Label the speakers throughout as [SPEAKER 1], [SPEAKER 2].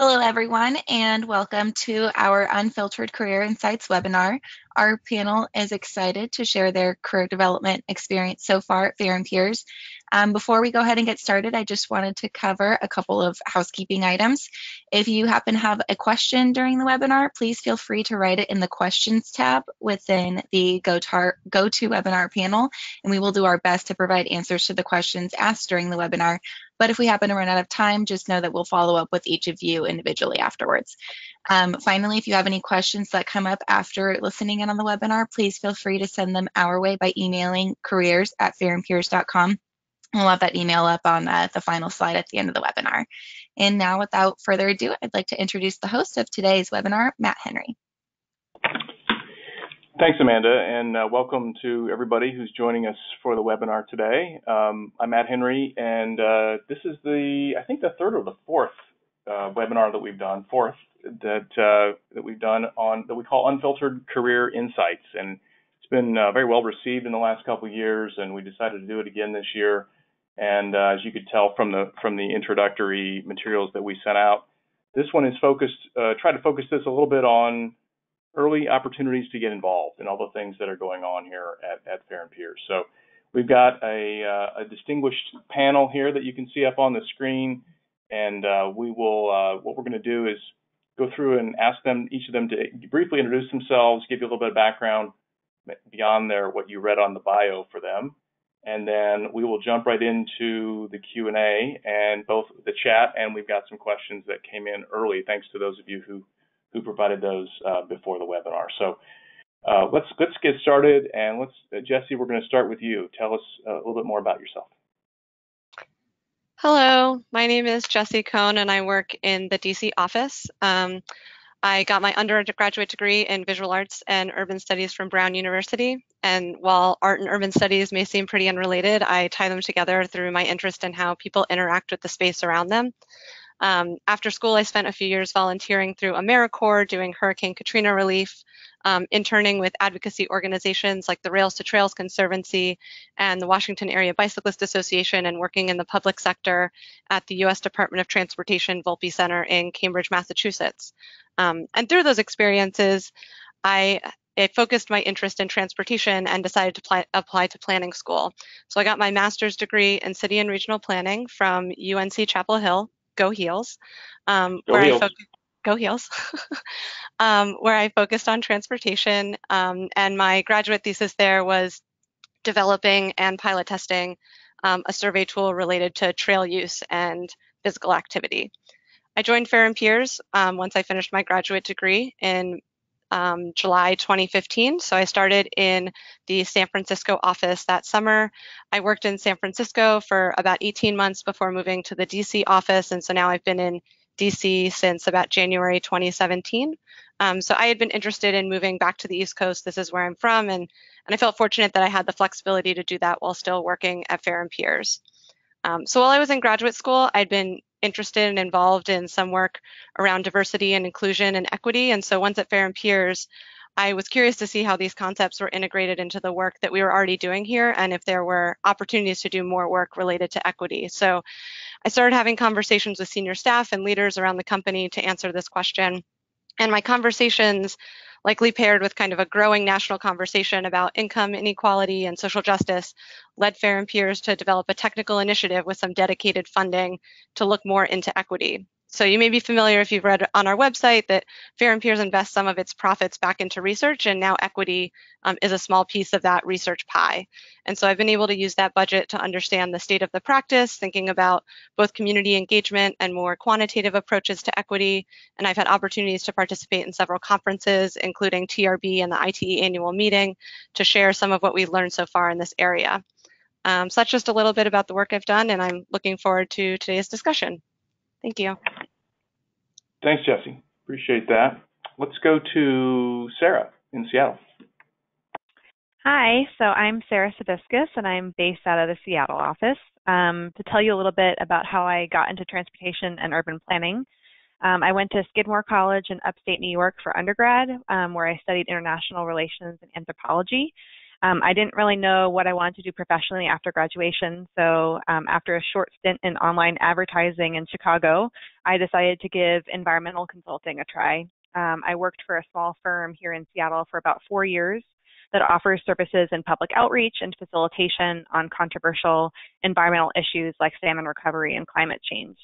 [SPEAKER 1] Hello, everyone, and welcome to our Unfiltered Career Insights webinar. Our panel is excited to share their career development experience so far at Fehr and Peers. Um, before we go ahead and get started, I just wanted to cover a couple of housekeeping items. If you happen to have a question during the webinar, please feel free to write it in the questions tab within the GoToWebinar panel, and we will do our best to provide answers to the questions asked during the webinar. But if we happen to run out of time, just know that we'll follow up with each of you individually afterwards. Um, finally, if you have any questions that come up after listening in on the webinar, please feel free to send them our way by emailing careers at fehrandpeers.com. We'll have that email up on uh, the final slide at the end of the webinar. And now, without further ado, I'd like to introduce the host of today's webinar, Matt Henry.
[SPEAKER 2] Thanks, Amanda, and uh, welcome to everybody who's joining us for the webinar today. Um, I'm Matt Henry, and uh, this is the, I think, the third or the fourth uh, webinar that we've done, fourth, that uh, that we've done on that we call Unfiltered Career Insights, and it's been uh, very well received in the last couple of years, and we decided to do it again this year. And uh, as you could tell from the from the introductory materials that we sent out, this one is focused, try to focus this a little bit on early opportunities to get involved in all the things that are going on here at, at Fehr and Peers. So we've got a, uh, a, distinguished panel here that you can see up on the screen, and uh, we will. Uh, what we're going to do is go through and ask them, each of them, to briefly introduce themselves, give you a little bit of background beyond their what you read on the bio for them, and then we will jump right into the Q&A and both the chat and we've got some questions that came in early. Thanks to those of you who who provided those uh, before the webinar. So uh, let's let's get started, and let's uh, Jesse, we're going to start with you. Tell us uh, a little bit more about yourself.
[SPEAKER 3] Hello, my name is Jesse Cohn, and I work in the DC office. Um, I got my undergraduate degree in visual arts and urban studies from Brown University. And while art and urban studies may seem pretty unrelated, I tie them together through my interest in how people interact with the space around them. Um, after school, I spent a few years volunteering through AmeriCorps, doing Hurricane Katrina relief, um, interning with advocacy organizations like the Rails to Trails Conservancy and the Washington Area Bicyclist Association, and working in the public sector at the U.S. Department of Transportation Volpe Center in Cambridge, Massachusetts. Um, and through those experiences, I it focused my interest in transportation and decided to apply to planning school. So I got my master's degree in city and regional planning from UNC Chapel Hill Go Heels, um,
[SPEAKER 2] Go where Heels. I
[SPEAKER 3] Go Heels, um, where I focused on transportation. Um, and my graduate thesis there was developing and pilot testing um, a survey tool related to trail use and physical activity. I joined Fehr and Peers um, once I finished my graduate degree in um, July 2015. So I started in the San Francisco office that summer. I worked in San Francisco for about 18 months before moving to the DC office. And so now I've been in DC since about January 2017. Um, so I had been interested in moving back to the East Coast. This is where I'm from. And, and I felt fortunate that I had the flexibility to do that while still working at Fehr and Peers. Um, so while I was in graduate school, I'd been interested and involved in some work around diversity and inclusion and equity. And so once at Fehr and Peers, I was curious to see how these concepts were integrated into the work that we were already doing here and if there were opportunities to do more work related to equity. So I started having conversations with senior staff and leaders around the company to answer this question. And my conversations likely paired with kind of a growing national conversation about income inequality and social justice, led Fehr and Peers to develop a technical initiative with some dedicated funding to look more into equity. So you may be familiar if you've read on our website that Fehr and Peers invests some of its profits back into research, and now equity um, is a small piece of that research pie. And so I've been able to use that budget to understand the state of the practice, thinking about both community engagement and more quantitative approaches to equity. And I've had opportunities to participate in several conferences, including TRB and the ITE annual meeting, to share some of what we've learned so far in this area. Um, so that's just a little bit about the work I've done, and I'm looking forward to today's discussion. Thank you.
[SPEAKER 2] Thanks, Jesse. Appreciate that. Let's go to Sarah in Seattle.
[SPEAKER 4] Hi, so I'm Sarah Sabiscus, and I'm based out of the Seattle office. Um, to tell you a little bit about how I got into transportation and urban planning, um, I went to Skidmore College in upstate New York for undergrad, um, where I studied international relations and anthropology. Um, I didn't really know what I wanted to do professionally after graduation, so um, after a short stint in online advertising in Chicago, I decided to give environmental consulting a try. Um, I worked for a small firm here in Seattle for about four years that offers services in public outreach and facilitation on controversial environmental issues like salmon recovery and climate change.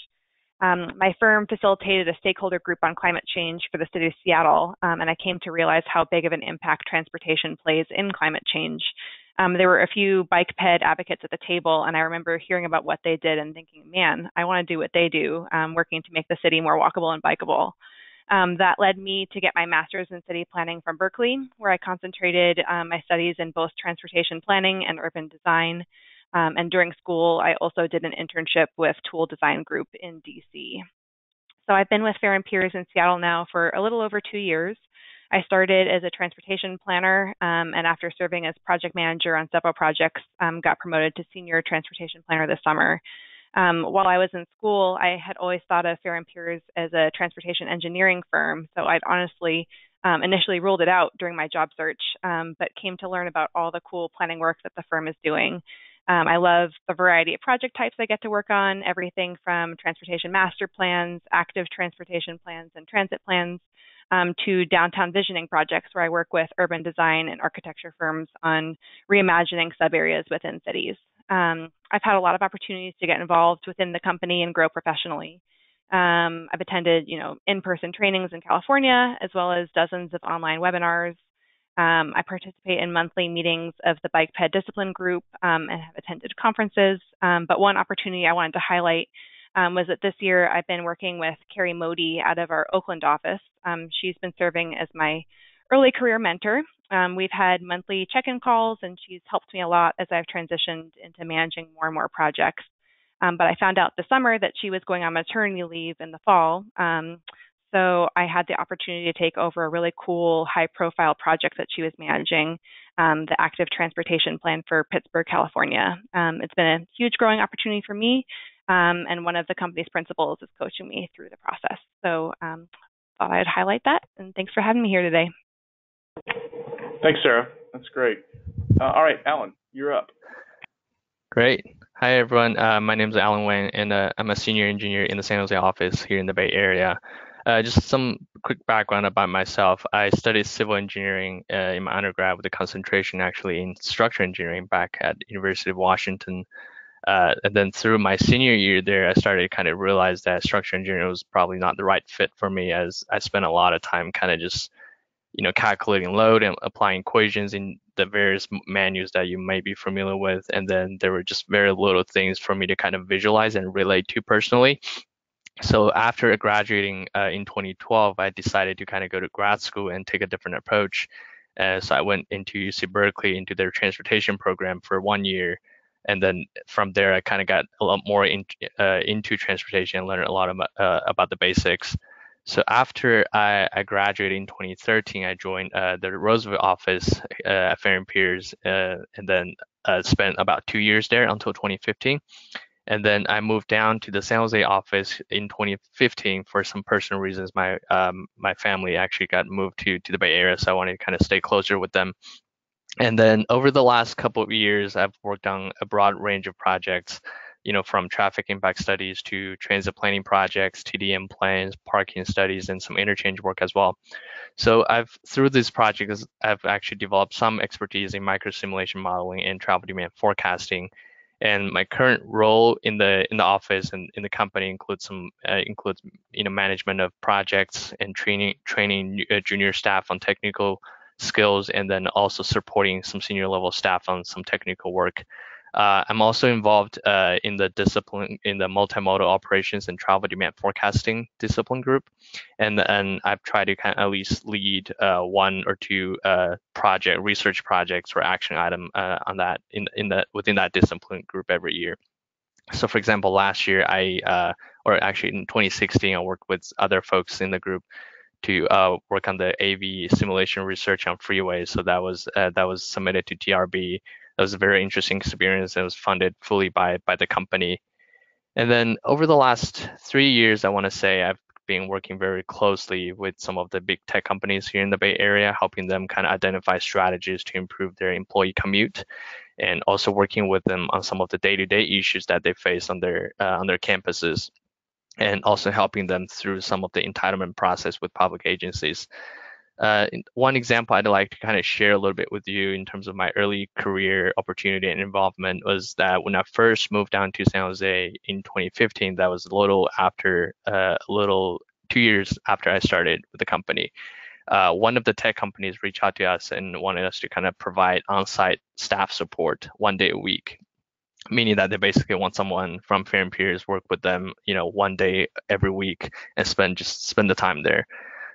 [SPEAKER 4] Um, my firm facilitated a stakeholder group on climate change for the city of Seattle, um, and I came to realize how big of an impact transportation plays in climate change. Um, there were a few bike ped advocates at the table, and I remember hearing about what they did and thinking, man, I want to do what they do, um, working to make the city more walkable and bikeable. Um, that led me to get my master's in city planning from Berkeley, where I concentrated um, my studies in both transportation planning and urban design. Um, and during school, I also did an internship with Toole Design Group in DC. So I've been with Fehr and Peers in Seattle now for a little over two years. I started as a transportation planner, um, and after serving as project manager on several projects, um, got promoted to senior transportation planner this summer. Um, while I was in school, I had always thought of Fehr and Peers as a transportation engineering firm, so I'd honestly um, initially ruled it out during my job search, um, but came to learn about all the cool planning work that the firm is doing. Um, I love the variety of project types I get to work on, everything from transportation master plans, active transportation plans, and transit plans, um, to downtown visioning projects where I work with urban design and architecture firms on reimagining subareas within cities. Um, I've had a lot of opportunities to get involved within the company and grow professionally. Um, I've attended, you know, in-person trainings in California, as well as dozens of online webinars. Um, I participate in monthly meetings of the Bike Ped Discipline Group um, and have attended conferences. Um, but one opportunity I wanted to highlight um, was that this year I've been working with Carrie Modi out of our Oakland office. Um, she's been serving as my early career mentor. Um, we've had monthly check-in calls, and she's helped me a lot as I've transitioned into managing more and more projects. but I found out this summer that she was going on maternity leave in the fall. So I had the opportunity to take over a really cool, high profile project that she was managing, um, the active transportation plan for Pittsburg, California. Um, it's been a huge growing opportunity for me, um, and one of the company's principals is coaching me through the process. So um, thought I'd highlight that, and thanks for having me here today.
[SPEAKER 2] Thanks, Sarah. That's great. Uh, all right, Alan, you're up.
[SPEAKER 5] Great. Hi, everyone. Uh, my name is Alan Wang, and uh, I'm a senior engineer in the San Jose office here in the Bay Area. Uh, just some quick background about myself. I studied civil engineering uh, in my undergrad with a concentration actually in structural engineering back at University of Washington. Uh, and then through my senior year there, I started to kind of realize that structural engineering was probably not the right fit for me as I spent a lot of time kind of just, you know, calculating load and applying equations in the various manuals that you may be familiar with. And then there were just very little things for me to kind of visualize and relate to personally so after graduating uh, in 2012, I decided to kind of go to grad school and take a different approach. Uh, so I went into UC Berkeley into their transportation program for one year, and then from there I kind of got a lot more in, uh, into transportation and learned a lot about, uh, about the basics. So after I, I, graduated in 2013, I joined uh, the Roseville office uh, at Fehr and Peers, and then spent about two years there until 2015. And then I moved down to the San Jose office in 2015 for some personal reasons. My um, my family actually got moved to to the Bay Area, so I wanted to kind of stay closer with them. And then over the last couple of years, I've worked on a broad range of projects, you know, from traffic impact studies to transit planning projects, TDM plans, parking studies, and some interchange work as well. So I've through these projects, I've actually developed some expertise in micro simulation modeling and travel demand forecasting and my current role in the in the office and in the company includes some uh, includes you know management of projects and training training uh, junior staff on technical skills and then also supporting some senior level staff on some technical work uh, I'm also involved uh, in the discipline in the multimodal operations and travel demand forecasting discipline group, and and I've tried to kind of at least lead uh, one or two uh, project research projects or action item uh, on that in in the within that discipline group every year. So, for example, last year I uh, or actually in 2016 I worked with other folks in the group to uh, work on the AV simulation research on freeways. So that was uh, that was submitted to TRB that was a very interesting experience. It was funded fully by by the company. And then over the last three years, I want to say I've been working very closely with some of the big tech companies here in the Bay Area, helping them kind of identify strategies to improve their employee commute, and also working with them on some of the day-to-day issues that they face on their uh, on their campuses, and also helping them through some of the entitlement process with public agencies. Uh, one example I'd like to kind of share a little bit with you in terms of my early career opportunity and involvement was that when I first moved down to San Jose in 2015, that was a little after, uh, a little two years after I started with the company. Uh, one of the tech companies reached out to us and wanted us to kind of provide on-site staff support one day a week meaning that they basically want someone from Fehr and Peers work with them, you know, one day every week and spend just spend the time there.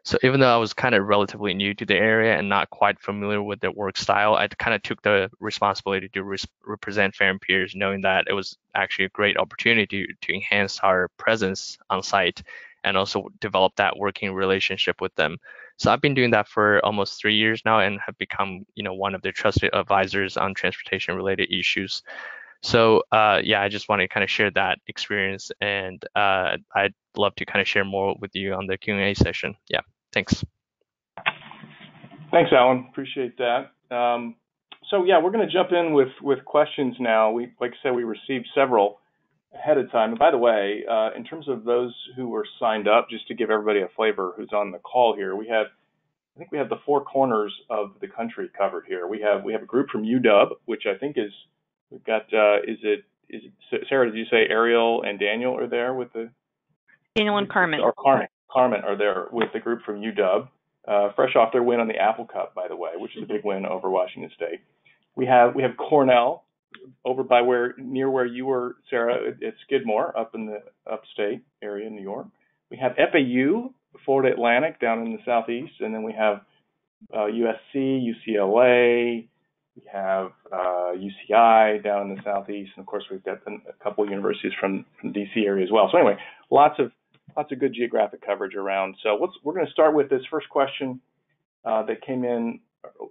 [SPEAKER 5] So even though I was kind of relatively new to the area and not quite familiar with the work style, I kind of took the responsibility to res- represent Fehr and Peers, knowing that it was actually a great opportunity to enhance our presence on site and also develop that working relationship with them. So I've been doing that for almost three years now and have become, you know, one of their trusted advisors on transportation related issues. So uh, yeah, I just want to kind of share that experience, and uh, I'd love to kind of share more with you on the Q&A session. Yeah, thanks.
[SPEAKER 2] Thanks, Alan. Appreciate that. Um, so yeah, we're going to jump in with with questions now. We, like I said, we received several ahead of time. And by the way, uh, in terms of those who were signed up, just to give everybody a flavor who's on the call here, we have, I think we have the four corners of the country covered here. We have we have a group from UW, which I think is We've got, uh, is it, is it, Sarah, did you say Ariel and Daniel are there with the?
[SPEAKER 4] Daniel and Carmen.
[SPEAKER 2] Or Carmen, Carmen are there with the group from UW, uh, fresh off their win on the Apple Cup, by the way, which is a big win over Washington State. We have, we have Cornell over by where, near where you were, Sarah, at Skidmore, up in the upstate area in New York. We have FAU, Florida Atlantic, down in the southeast, and then we have uh, USC, UCLA, we have uh, UCI down in the southeast, and of course we've got a couple of universities from, from DC area as well. So anyway, lots of lots of good geographic coverage around. So we're going to start with this first question uh, that came in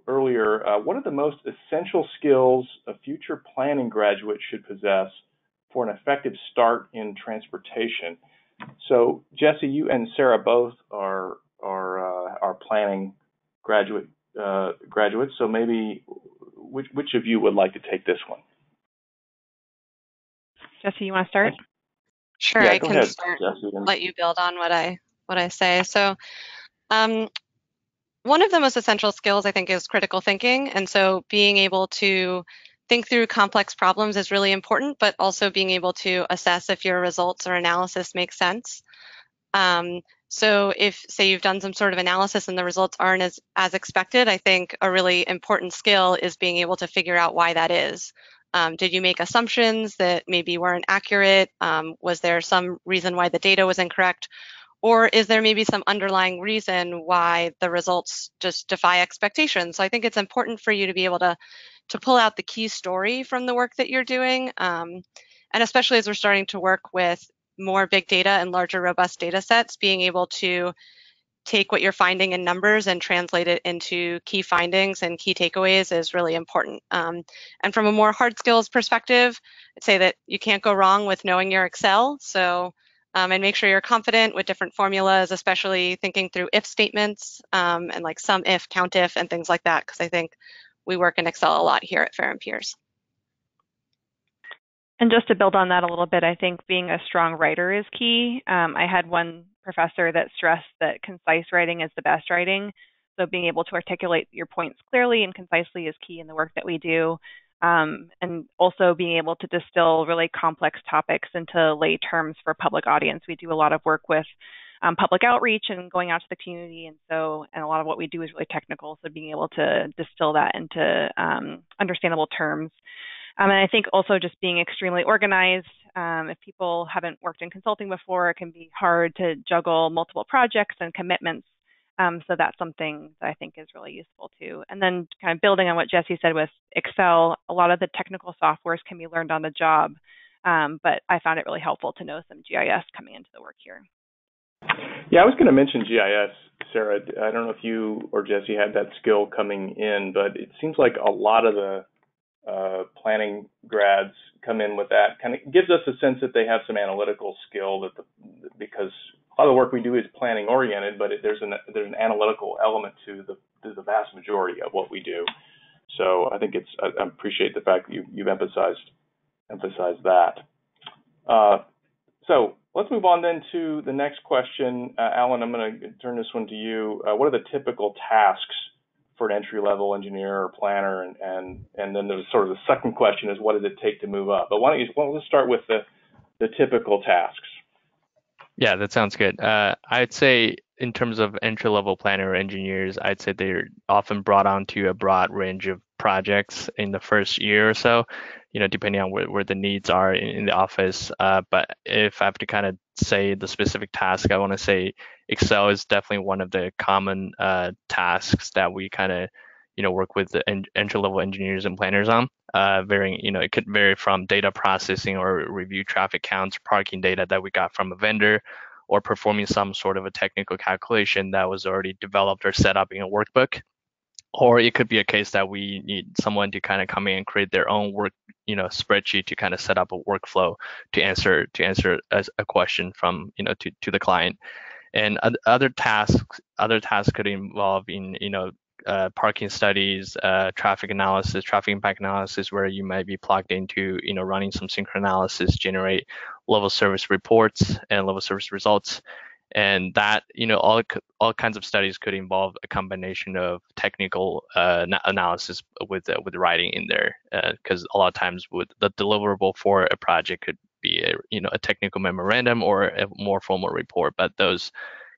[SPEAKER 2] earlier. Uh, what are the most essential skills a future planning graduate should possess for an effective start in transportation? So Jesse, you and Sarah both are are uh, are planning graduate uh, graduates. So maybe which which of you would like to take this one?
[SPEAKER 4] Jesse, you want to start?
[SPEAKER 3] Sure,
[SPEAKER 2] yeah,
[SPEAKER 3] I can
[SPEAKER 2] ahead,
[SPEAKER 3] start.
[SPEAKER 2] Jesse,
[SPEAKER 3] Let you build on what I what I say. So, um, one of the most essential skills I think is critical thinking, and so being able to think through complex problems is really important, but also being able to assess if your results or analysis make sense. Um, so if, say, you've done some sort of analysis and the results aren't as, as expected, I think a really important skill is being able to figure out why that is. Um, did you make assumptions that maybe weren't accurate? Um, was there some reason why the data was incorrect? Or is there maybe some underlying reason why the results just defy expectations? So I think it's important for you to be able to, to pull out the key story from the work that you're doing. Um, and especially as we're starting to work with more big data and larger robust data sets, being able to take what you're finding in numbers and translate it into key findings and key takeaways is really important. Um, and from a more hard skills perspective, I'd say that you can't go wrong with knowing your Excel. So, um, and make sure you're confident with different formulas, especially thinking through if statements um, and like sum if, count if, and things like that, because I think we work in Excel a lot here at Fehr and Peers.
[SPEAKER 4] And just to build on that a little bit, I think being a strong writer is key. Um, I had one professor that stressed that concise writing is the best writing. So being able to articulate your points clearly and concisely is key in the work that we do. Um, and also being able to distill really complex topics into lay terms for a public audience. We do a lot of work with um, public outreach and going out to the community, and so and a lot of what we do is really technical. So being able to distill that into um, understandable terms um, and I think also just being extremely organized. Um, if people haven't worked in consulting before, it can be hard to juggle multiple projects and commitments. Um, so that's something that I think is really useful too. And then kind of building on what Jesse said with Excel, a lot of the technical softwares can be learned on the job. Um, but I found it really helpful to know some GIS coming into the work here.
[SPEAKER 2] Yeah, I was going to mention GIS, Sarah. I don't know if you or Jesse had that skill coming in, but it seems like a lot of the uh, planning grads come in with that kind of gives us a sense that they have some analytical skill that the, because a lot of the work we do is planning oriented, but it, there's an there's an analytical element to the to the vast majority of what we do. So I think it's I, I appreciate the fact that you, you've emphasized emphasized that. Uh, so let's move on then to the next question. Uh, Alan, I'm going to turn this one to you. Uh, what are the typical tasks for an entry level engineer or planner? And, and, and then there's sort of the second question is what does it take to move up? But why don't you, well, let's start with the, the typical tasks.
[SPEAKER 5] Yeah, that sounds good. Uh, I'd say in terms of entry level planner engineers, I'd say they're often brought onto a broad range of projects in the first year or so, you know, depending on where, where the needs are in, in the office. Uh, but if I have to kind of say the specific task, I want to say Excel is definitely one of the common uh, tasks that we kind of, you know, work with the en- entry level engineers and planners on. Uh, varying, you know, it could vary from data processing or review traffic counts, parking data that we got from a vendor, or performing some sort of a technical calculation that was already developed or set up in a workbook or it could be a case that we need someone to kind of come in and create their own work you know spreadsheet to kind of set up a workflow to answer to answer a, a question from you know to, to the client. And other tasks other tasks could involve in you know uh, parking studies uh, traffic analysis traffic impact analysis where you might be plugged into you know running some sync analysis generate level service reports and level service results and that you know all all kinds of studies could involve a combination of technical uh, analysis with uh, with writing in there because uh, a lot of times with the deliverable for a project could be a you know a technical memorandum or a more formal report but those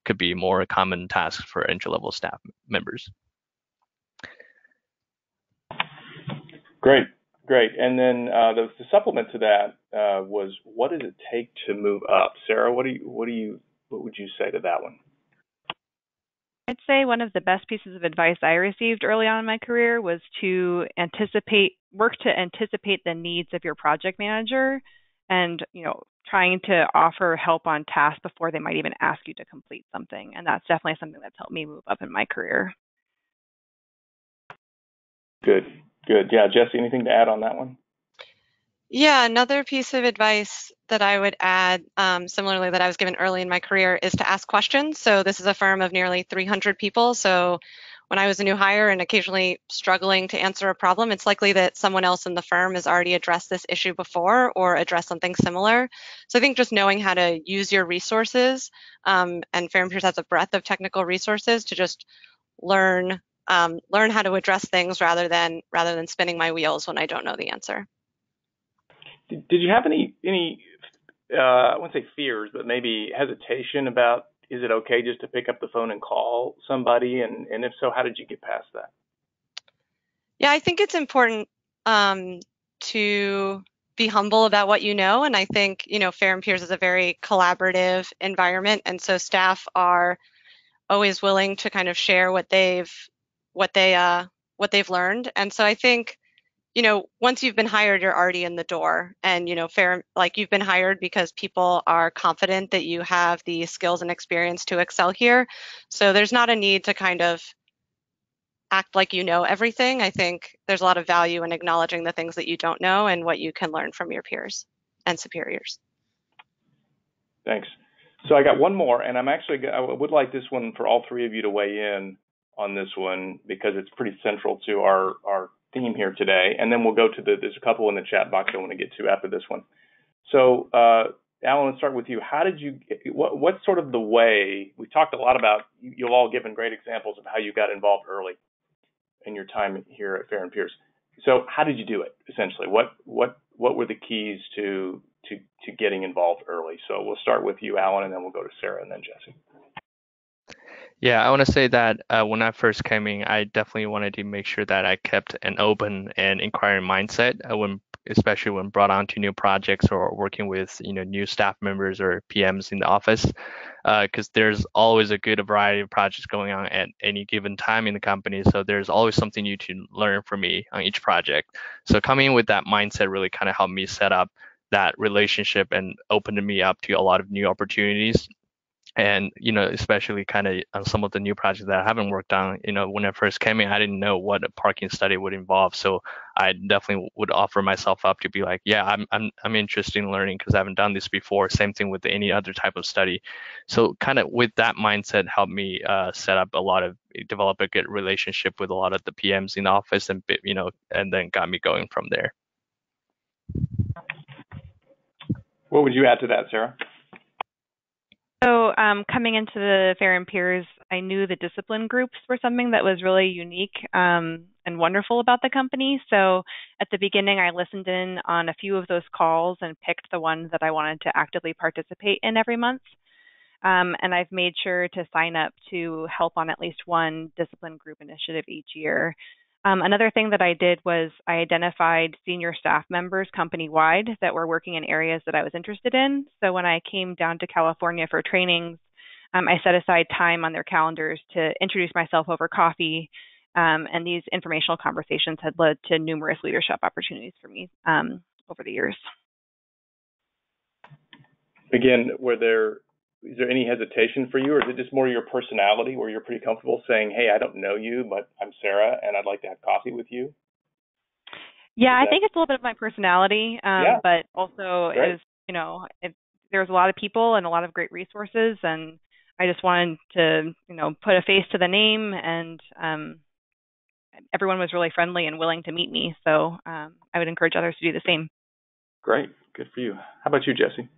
[SPEAKER 5] could be more common tasks for entry level staff members.
[SPEAKER 2] Great great. And then uh, the, the, supplement to that uh, was what does it take to move up? Sarah what do you what do you what would you say to that one?
[SPEAKER 4] I'd say one of the best pieces of advice I received early on in my career was to anticipate, work to anticipate the needs of your project manager and, you know, trying to offer help on tasks before they might even ask you to complete something. And that's definitely something that's helped me move up in my career.
[SPEAKER 2] Good, good. Yeah, Jesse, anything to add on that one?
[SPEAKER 3] Yeah, another piece of advice that I would add, um, similarly that I was given early in my career, is to ask questions. So this is a firm of nearly 300 people. So when I was a new hire and occasionally struggling to answer a problem, it's likely that someone else in the firm has already addressed this issue before or addressed something similar. So I think just knowing how to use your resources, um, and Fehr and Peers has a breadth of technical resources to just learn um, learn how to address things rather than rather than spinning my wheels when I don't know the answer.
[SPEAKER 2] Did, did you have any any uh, I wouldn't say fears, but maybe hesitation about is it okay just to pick up the phone and call somebody? And, and if so, how did you get past that?
[SPEAKER 3] Yeah, I think it's important um, to be humble about what you know. And I think, you know, Fehr and Peers is a very collaborative environment. And so staff are always willing to kind of share what they've what they uh what they've learned. And so I think you know, once you've been hired, you're already in the door. And, you know, fair, like you've been hired because people are confident that you have the skills and experience to excel here. So there's not a need to kind of act like you know everything. I think there's a lot of value in acknowledging the things that you don't know and what you can learn from your peers and superiors.
[SPEAKER 2] Thanks. So I got one more, and I'm actually, I would like this one for all three of you to weigh in on this one because it's pretty central to our, our theme here today, and then we'll go to the. There's a couple in the chat box I want to get to after this one. So, uh, Alan, let's start with you. How did you? What what's sort of the way? We talked a lot about. You've all given great examples of how you got involved early in your time here at Fehr and Peers. So, how did you do it? Essentially, what what what were the keys to to to getting involved early? So, we'll start with you, Alan, and then we'll go to Sarah and then Jesse.
[SPEAKER 5] Yeah, I want to say that uh, when I first came in, I definitely wanted to make sure that I kept an open and inquiring mindset uh, when, especially when brought on to new projects or working with you know new staff members or PMs in the office, because uh, there's always a good variety of projects going on at any given time in the company. So there's always something new to learn from me on each project. So coming in with that mindset really kind of helped me set up that relationship and opened me up to a lot of new opportunities and you know especially kind of on some of the new projects that i haven't worked on you know when i first came in i didn't know what a parking study would involve. So i definitely would offer myself up to be like yeah i'm i'm, I'm interested in learning because i haven't done this before. Same thing with any other type of study. So kind of with that mindset helped me uh, set up a lot of develop a good relationship with a lot of the pms in the office and you know and then got me going from there.
[SPEAKER 2] What would you add to that sarah
[SPEAKER 4] so um, coming into the Fehr and Peers, I knew the discipline groups were something that was really unique um, and wonderful about the company. So at the beginning, I listened in on a few of those calls and picked the ones that I wanted to actively participate in every month. Um, and I've made sure to sign up to help on at least one discipline group initiative each year. Um, another thing that I did was I identified senior staff members company wide that were working in areas that I was interested in. So when I came down to California for trainings, um, I set aside time on their calendars to introduce myself over coffee. Um, and these informational conversations had led to numerous leadership opportunities for me um, over the years.
[SPEAKER 2] Again, were there is there any hesitation for you, or is it just more your personality where you're pretty comfortable saying, "Hey, I don't know you, but I'm Sarah, and I'd like to have coffee with you"?
[SPEAKER 4] Yeah, I think it's a little bit of my personality, um, yeah. but also is you know it, there's a lot of people and a lot of great resources, and I just wanted to you know put a face to the name, and um, everyone was really friendly and willing to meet me, so um, I would encourage others to do the same.
[SPEAKER 2] Great, good for you. How about you, Jesse?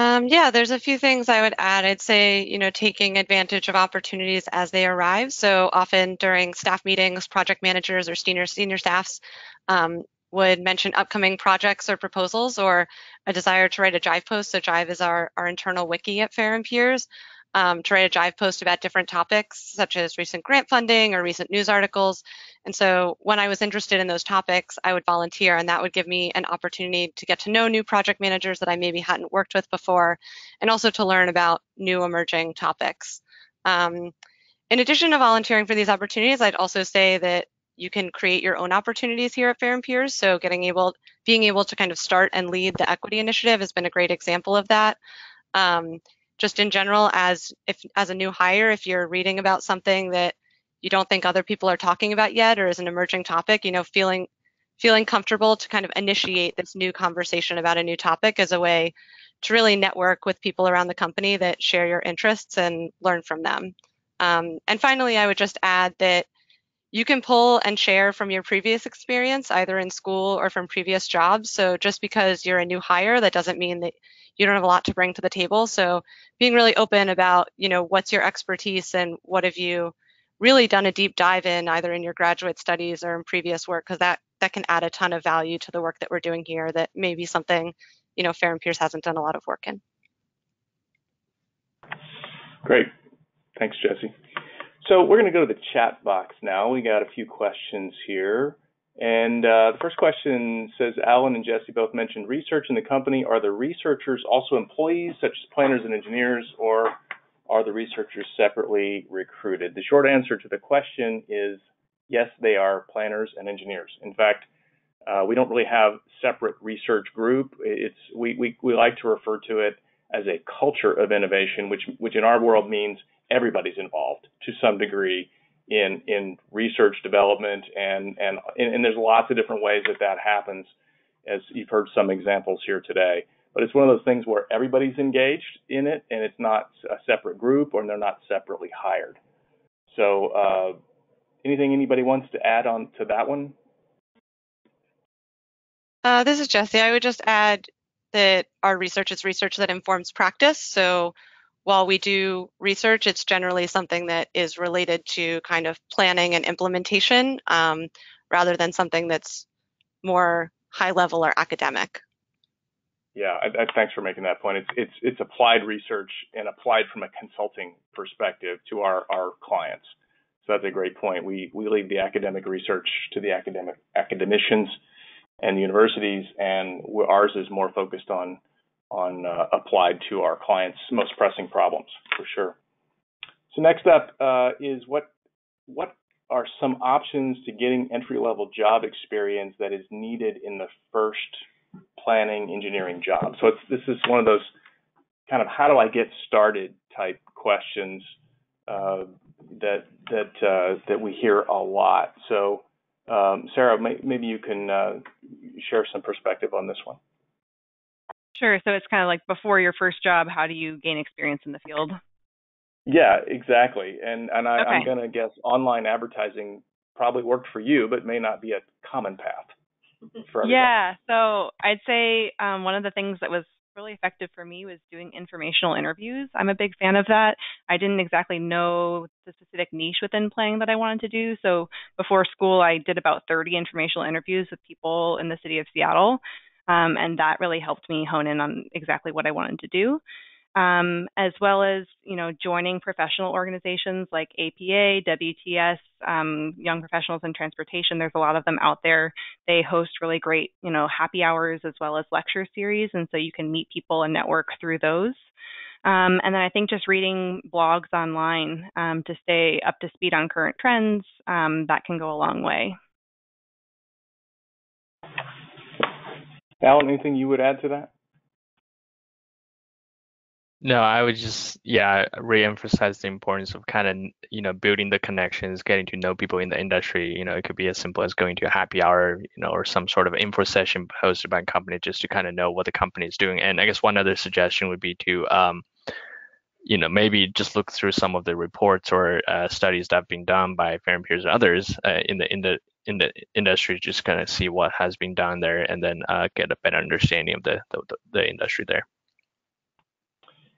[SPEAKER 3] Um, yeah, there's a few things I would add. I'd say, you know, taking advantage of opportunities as they arrive. So often during staff meetings, project managers or senior senior staffs um, would mention upcoming projects or proposals or a desire to write a Jive post. So Jive is our, our internal wiki at Fehr and Peers um, to write a Jive post about different topics, such as recent grant funding or recent news articles. And so when I was interested in those topics, I would volunteer, and that would give me an opportunity to get to know new project managers that I maybe hadn't worked with before, and also to learn about new emerging topics. Um, in addition to volunteering for these opportunities, I'd also say that you can create your own opportunities here at Fehr and Peers. So getting able, being able to kind of start and lead the equity initiative has been a great example of that. Um, just in general as if as a new hire if you're reading about something that you don't think other people are talking about yet or is an emerging topic you know feeling feeling comfortable to kind of initiate this new conversation about a new topic as a way to really network with people around the company that share your interests and learn from them. Um, and finally i would just add that you can pull and share from your previous experience either in school or from previous jobs so just because you're a new hire that doesn't mean that you don't have a lot to bring to the table. So being really open about, you know, what's your expertise and what have you really done a deep dive in either in your graduate studies or in previous work, because that that can add a ton of value to the work that we're doing here that may be something, you know, Fehr and Peers hasn't done a lot of work in.
[SPEAKER 2] Great. Thanks, Jesse. So we're going to go to the chat box now. We got a few questions here. And uh, the first question says, Alan and Jesse both mentioned research in the company. Are the researchers also employees, such as planners and engineers, or are the researchers separately recruited? The short answer to the question is yes, they are planners and engineers. In fact, uh, we don't really have separate research group. It's we, we, we like to refer to it as a culture of innovation, which which in our world means everybody's involved to some degree in in research development and and and there's lots of different ways that that happens as you've heard some examples here today but it's one of those things where everybody's engaged in it and it's not a separate group or they're not separately hired so uh, anything anybody wants to add on to that one
[SPEAKER 3] uh, this is Jesse. I would just add that our research is research that informs practice. So while we do research, it's generally something that is related to kind of planning and implementation um, rather than something that's more high level or academic.
[SPEAKER 2] Yeah, I, I, thanks for making that point. It's it's it's applied research and applied from a consulting perspective to our our clients. So that's a great point. We we leave the academic research to the academic academicians and universities, and ours is more focused on on uh, applied to our clients' most pressing problems for sure. So next up uh, is what what are some options to getting entry level job experience that is needed in the first planning engineering job. So this is one of those kind of how do I get started type questions uh, that that uh, that we hear a lot. So, um, Sarah, may, maybe you can uh, share some perspective on this one.
[SPEAKER 4] Sure. So it's kind of like before your first job, how do you gain experience in the field?
[SPEAKER 2] Yeah, exactly. And and I,
[SPEAKER 4] okay.
[SPEAKER 2] I'm going to guess online advertising probably worked for you, but may not be a common path for everybody.
[SPEAKER 4] Yeah. So I'd say um, one of the things that was really effective for me was doing informational interviews. I'm a big fan of that. I didn't exactly know the specific niche within playing that I wanted to do. So before school, I did about 30 informational interviews with people in the city of Seattle. Um, and that really helped me hone in on exactly what I wanted to do um, as well as you know joining professional organizations like APA, WTS, um, Young Professionals in Transportation. There's a lot of them out there. They host really great you know happy hours as well as lecture series, and so you can meet people and network through those. Um, and then I think just reading blogs online um, to stay up to speed on current trends um, that can go a long way.
[SPEAKER 2] Alan, anything you would add to that?
[SPEAKER 5] No, I would just, yeah, re-emphasize the importance of kind of, you know, building the connections, getting to know people in the industry. You know, it could be as simple as going to a happy hour, you know, or some sort of info session hosted by a company just to kind of know what the company is doing. And I guess one other suggestion would be to, um, you know, maybe just look through some of the reports or uh, studies that have been done by and Peers and others uh, in the in the in the industry, just kind of see what has been done there, and then uh, get a better understanding of the, the the industry there.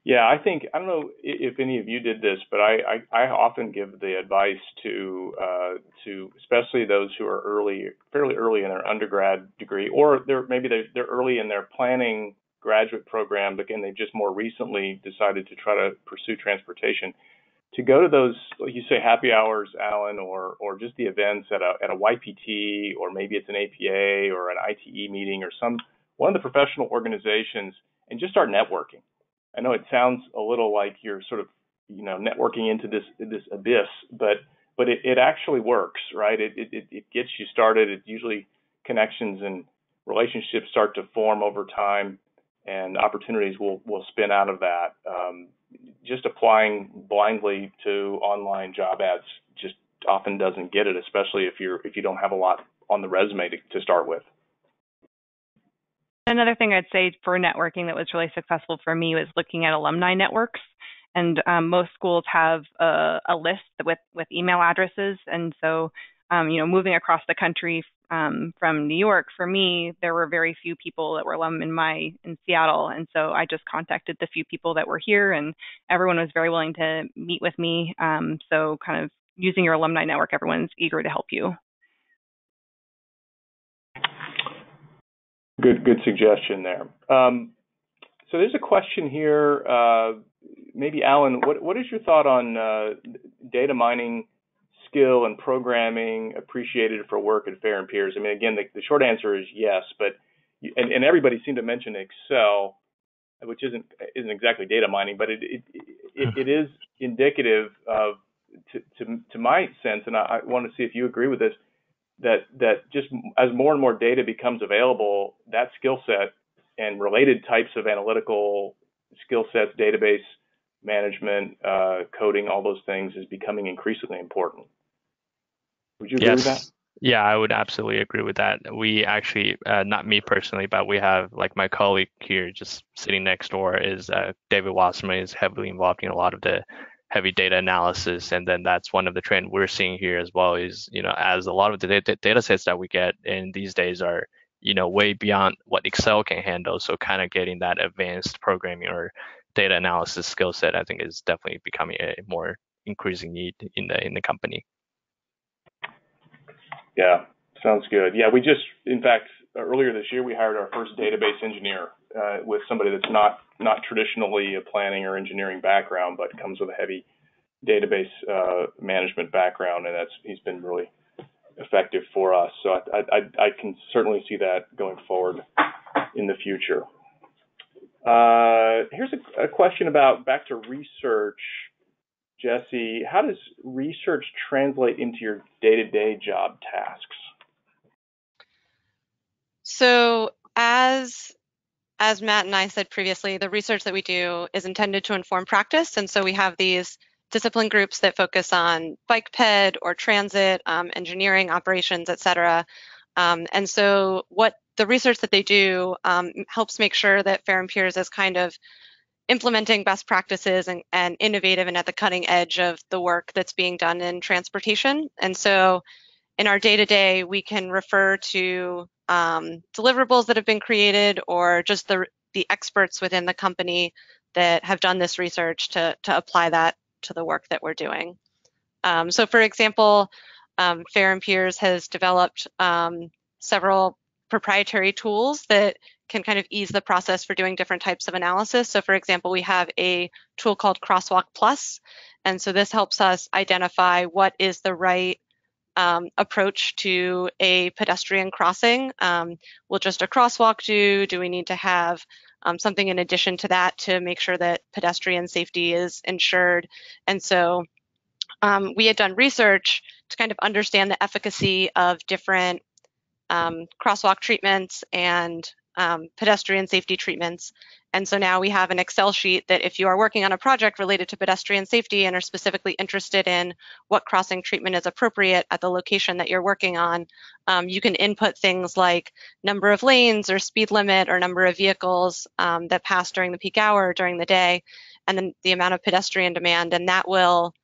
[SPEAKER 2] Yeah, I think I don't know if any of you did this, but I I, I often give the advice to uh, to especially those who are early, fairly early in their undergrad degree, or they're maybe they're, they're early in their planning graduate program, but again they've just more recently decided to try to pursue transportation. To go to those, like you say, happy hours, Alan, or or just the events at a at a YPT, or maybe it's an APA or an ITE meeting or some one of the professional organizations, and just start networking I know it sounds a little like you're sort of you know networking into this this abyss, but but it, it actually works, right? It, it it gets you started. It usually connections and relationships start to form over time, and opportunities will will spin out of that. Um, just applying blindly to online job ads just often doesn't get it, especially if you're if you don't have a lot on the resume to, to start with.
[SPEAKER 4] Another thing I'd say for networking that was really successful for me was looking at alumni networks. And um, most schools have a, a, list with, with email addresses. And so, um, you know, moving across the country um, from New York, for me, there were very few people that were alum in my in Seattle. And so I just contacted the few people that were here, and everyone was very willing to meet with me. Um, so, kind of using your alumni network, everyone's eager to help you.
[SPEAKER 2] Good, good suggestion there. Um, so there's a question here. Uh, maybe Alan, what what is your thought on uh, data mining skill and programming appreciated for work at Fehr and Peers? I mean, again, the, the short answer is yes, but and, and, everybody seemed to mention Excel, which isn't isn't exactly data mining, but it it, it, it is indicative of to, to, to my sense, and I, I want to see if you agree with this that that just as more and more data becomes available, that skill set and related types of analytical skill sets, database management, uh, coding, all those things is becoming increasingly important. Would you agree
[SPEAKER 5] yes.
[SPEAKER 2] with that?
[SPEAKER 5] Yeah, I would absolutely agree with that. We actually, uh, not me personally, but we have like my colleague here just sitting next door is uh, David Wasserman is heavily involved in a lot of the heavy data analysis and then that's one of the trend we're seeing here as well is you know as a lot of the data, data sets that we get in these days are you know way beyond what excel can handle so kind of getting that advanced programming or data analysis skill set i think is definitely becoming a more increasing need in the in the company
[SPEAKER 2] yeah sounds good yeah we just in fact earlier this year we hired our first database engineer uh, with somebody that's not not traditionally a planning or engineering background, but comes with a heavy database uh, management background, and that's he's been really effective for us. So I, I, I can certainly see that going forward in the future. Uh, here's a, a, question about back to research, Jesse. How does research translate into your day-to-day job tasks?
[SPEAKER 3] So as as Matt and I said previously, the research that we do is intended to inform practice. And so we have these discipline groups that focus on bike ped or transit, um, engineering, operations, et cetera. Um, and so what the research that they do um, helps make sure that Fehr and Peers is kind of implementing best practices and, and innovative and at the cutting edge of the work that's being done in transportation. And so in our day-to-day, we can refer to um, deliverables that have been created or just the, the experts within the company that have done this research to, to apply that to the work that we're doing. Um, so for example, um, Fehr and Peers has developed um, several proprietary tools that can kind of ease the process for doing different types of analysis. So for example, we have a tool called Crosswalk Plus, and so this helps us identify what is the right um, approach to a pedestrian crossing. Um, will just a crosswalk do? Do we need to have um, something in addition to that to make sure that pedestrian safety is ensured? And so um, we had done research to kind of understand the efficacy of different um, crosswalk treatments and um, pedestrian safety treatments. And so now we have an Excel sheet that if you are working on a project related to pedestrian safety and are specifically interested in what crossing treatment is appropriate at the location that you're working on, um, you can input things like number of lanes or speed limit or number of vehicles um, that pass during the peak hour or during the day, and then the amount of pedestrian demand, and that will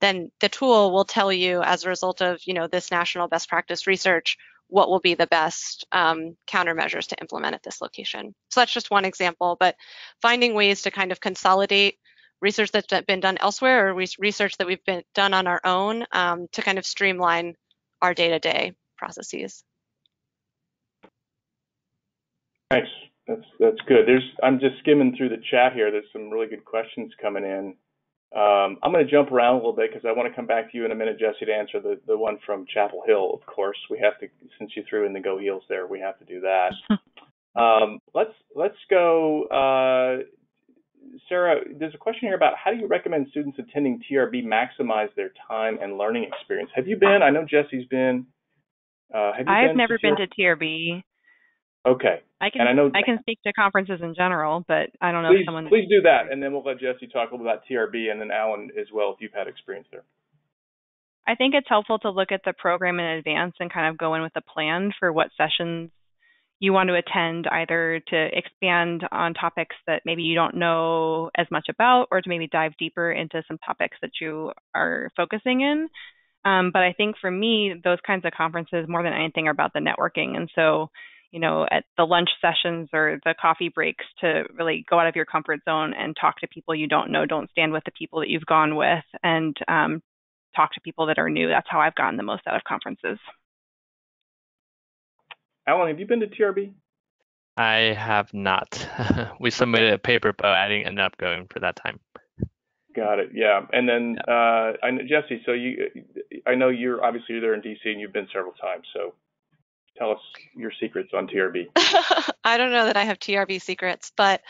[SPEAKER 3] then the tool will tell you as a result of you know this national best practice research what will be the best um, countermeasures to implement at this location. So that's just one example, but finding ways to kind of consolidate research that's been done elsewhere or research that we've been done on our own um, to kind of streamline our day-to-day processes.
[SPEAKER 2] Thanks. That's that's good. There's I'm just skimming through the chat here. There's some really good questions coming in. Um, I'm going to jump around a little bit because I want to come back to you in a minute, Jesse, to answer the, the one from Chapel Hill, of course. We have to, since you threw in the Go Heels there, we have to do that. um, let's let's go. Uh, Sarah, there's a question here about how do you recommend students attending TRB maximize their time and learning experience? Have you been? I know Jesse's been.
[SPEAKER 4] Uh, have you I've been never been to TRB.
[SPEAKER 2] Okay.
[SPEAKER 4] I can and
[SPEAKER 2] I know
[SPEAKER 4] I can speak to conferences in general, but I don't know
[SPEAKER 2] please,
[SPEAKER 4] if someone.
[SPEAKER 2] Please do that, and then we'll let Jesse talk a little about TRB, and then Alan as well, if you've had experience there.
[SPEAKER 4] I think it's helpful to look at the program in advance and kind of go in with a plan for what sessions you want to attend, either to expand on topics that maybe you don't know as much about, or to maybe dive deeper into some topics that you are focusing in. Um, but I think for me, those kinds of conferences, more than anything, are about the networking. And so you know, at the lunch sessions or the coffee breaks to really go out of your comfort zone and talk to people you don't know. Don't stand with the people that you've gone with and um, talk to people that are new. That's how I've gotten the most out of conferences.
[SPEAKER 2] Alan, have you been to TRB?
[SPEAKER 5] I have not. we submitted a paper, but I didn't end up going for that time.
[SPEAKER 2] Got it. Yeah, and then uh, I know, Jesse. So you, I know you're obviously there in DC, and you've been several times. So tell us your secrets on TRB.
[SPEAKER 3] I don't know that I have TRB secrets, but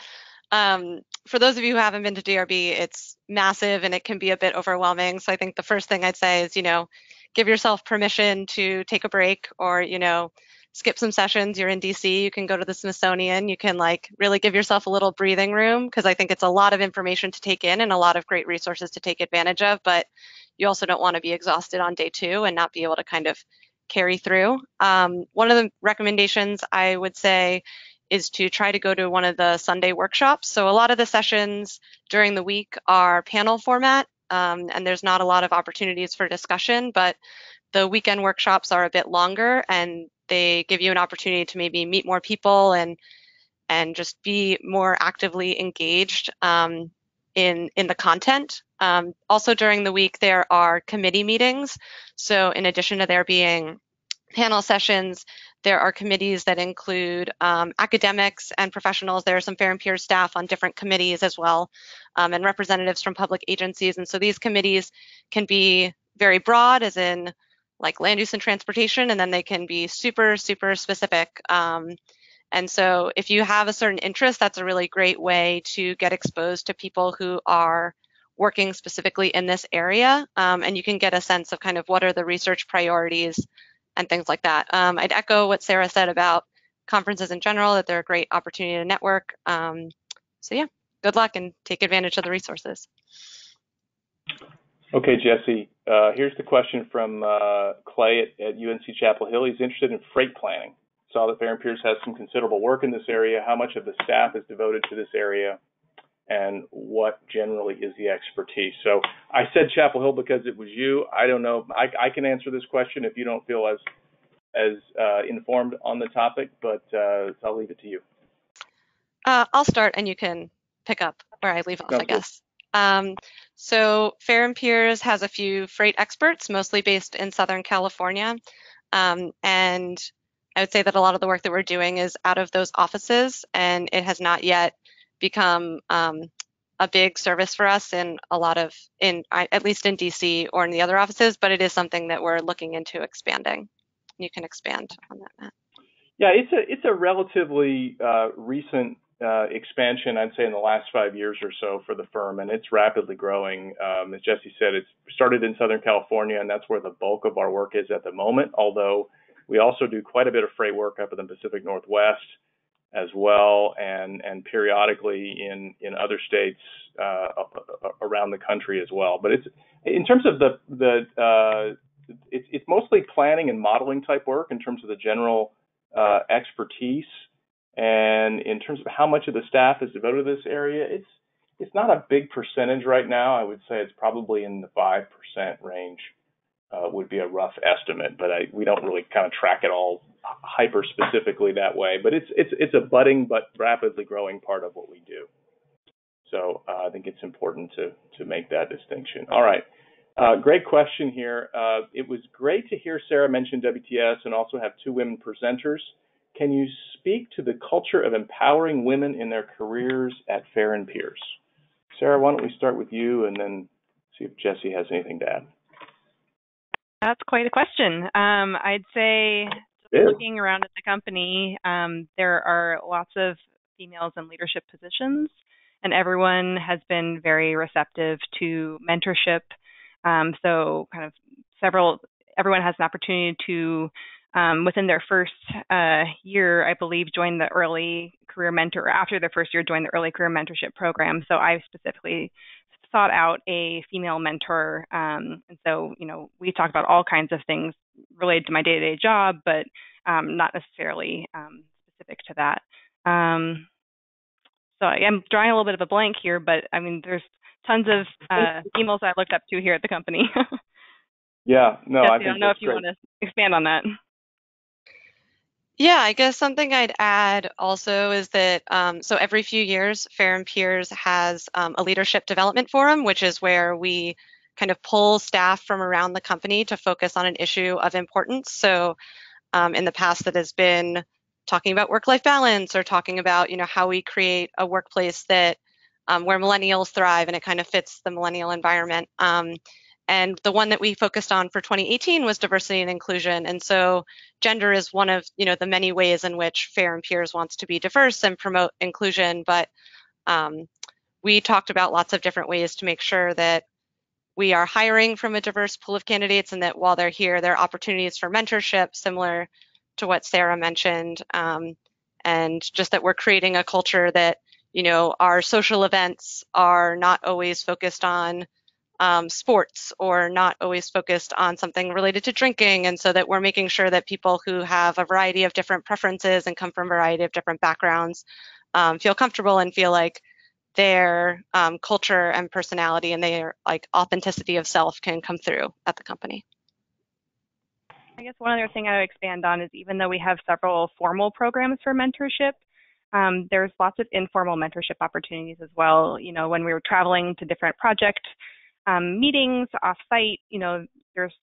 [SPEAKER 3] um, for those of you who haven't been to TRB, it's massive and it can be a bit overwhelming. So I think the first thing I'd say is, you know, give yourself permission to take a break or, you know, skip some sessions. You're in DC, you can go to the Smithsonian. You can like really give yourself a little breathing room because I think it's a lot of information to take in and a lot of great resources to take advantage of. But you also don't want to be exhausted on day two and not be able to kind of carry through. Um, one of the recommendations I would say is to try to go to one of the Sunday workshops. So a lot of the sessions during the week are panel format, um, and there's not a lot of opportunities for discussion, but the weekend workshops are a bit longer and they give you an opportunity to maybe meet more people and and just be more actively engaged um, in in the content. Um, also during the week there are committee meetings. So in addition to there being panel sessions, there are committees that include um, academics and professionals. There are some Fehr and Peers staff on different committees as well, um, and representatives from public agencies. And so these committees can be very broad, as in like land use and transportation, and then they can be super, super specific. Um, and so if you have a certain interest, that's a really great way to get exposed to people who are working specifically in this area. Um, and you can get a sense of kind of what are the research priorities and things like that. Um, I'd echo what Sarah said about conferences in general, that they're a great opportunity to network. Um, so yeah, good luck and take advantage of the resources.
[SPEAKER 2] Okay, Jesse, uh, here's the question from uh, Clay at, at, UNC Chapel Hill. He's interested in freight planning. Saw that Fehr and Peers has some considerable work in this area. How much of the staff is devoted to this area? And what generally is the expertise? So I said Chapel Hill because it was you. I don't know. I, I can answer this question if you don't feel as as uh, informed on the topic, but uh, I'll leave it to you.
[SPEAKER 3] Uh, I'll start, and you can pick up where I leave off, I guess. Um, so Fehr and Peers has a few freight experts, mostly based in Southern California. Um, and I would say that a lot of the work that we're doing is out of those offices, and it has not yet become um, a big service for us in a lot of, in at least in DC or in the other offices, but it is something that we're looking into expanding. You can expand on that, Matt.
[SPEAKER 2] Yeah, it's a it's a relatively uh, recent uh, expansion, I'd say, in the last five years or so for the firm, and it's rapidly growing. Um, as Jesse said, it's started in Southern California, and that's where the bulk of our work is at the moment. Although we also do quite a bit of freight work up in the Pacific Northwest as well, and and periodically in in other states uh, around the country as well. But it's in terms of the the uh, it's it's mostly planning and modeling type work in terms of the general uh, expertise. And in terms of how much of the staff is devoted to this area, it's it's not a big percentage right now. I would say it's probably in the five percent range. Uh, would be a rough estimate, but I, we don't really kind of track it all hyper specifically that way. But it's it's it's a budding but rapidly growing part of what we do. So uh, I think it's important to to make that distinction. All right, uh, great question here. Uh, it was great to hear Sarah mention WTS and also have two women presenters. Can you speak to the culture of empowering women in their careers at Fehr and Peers? Sarah, why don't we start with you and then see if Jesse has anything to add.
[SPEAKER 4] That's quite a question. Um, I'd say looking around at the company, um, there are lots of females in leadership positions, and everyone has been very receptive to mentorship. Um, so, kind of several, everyone has an opportunity to um, within their first uh, year, I believe, join the early career mentor, after their first year, join the early career mentorship program. So I specifically sought out a female mentor. Um, and so, you know, we talked about all kinds of things related to my day to day job, but um, not necessarily um, specific to that. Um, so I'm drawing a little bit of a blank here, but I mean, there's tons of uh, females I looked up to here at the company.
[SPEAKER 2] yeah, no,
[SPEAKER 4] Jesse,
[SPEAKER 2] I,
[SPEAKER 4] I don't know if you
[SPEAKER 2] great.
[SPEAKER 4] want to expand on that.
[SPEAKER 3] Yeah, I guess something I'd add also is that um, so every few years, Fehr and Peers has um, a leadership development forum, which is where we kind of pull staff from around the company to focus on an issue of importance. So um, in the past, that has been talking about work-life balance or talking about you know how we create a workplace that um, where millennials thrive and it kind of fits the millennial environment. And the one that we focused on for 2018 was diversity and inclusion. And so gender is one of you know the many ways in which Fehr and Peers wants to be diverse and promote inclusion. But um, we talked about lots of different ways to make sure that we are hiring from a diverse pool of candidates and that while they're here, there are opportunities for mentorship similar to what Sarah mentioned. Um, and just that we're creating a culture that, you know, our social events are not always focused on um, sports or not always focused on something related to drinking. And so that we're making sure that people who have a variety of different preferences and come from a variety of different backgrounds um, feel comfortable and feel like their um, culture and personality and their like authenticity of self can come through at the company.
[SPEAKER 4] I guess one other thing I would expand on is even though we have several formal programs for mentorship, um, there's lots of informal mentorship opportunities as well. You know, when we were traveling to different project um, meetings off site, you know, there's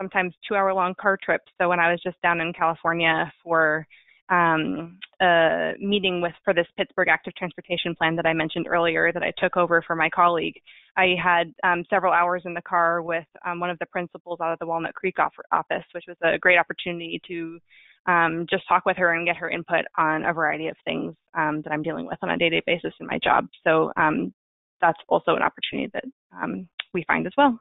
[SPEAKER 4] sometimes two hour long car trips. So when I was just down in California for um, a meeting with for this Pittsburg Active Transportation Plan that I mentioned earlier that I took over for my colleague, I had um, several hours in the car with um, one of the principals out of the Walnut Creek office, which was a great opportunity to um, just talk with her and get her input on a variety of things um, that I'm dealing with on a day-to-day basis in my job. So um, that's also an opportunity that um, we find as well.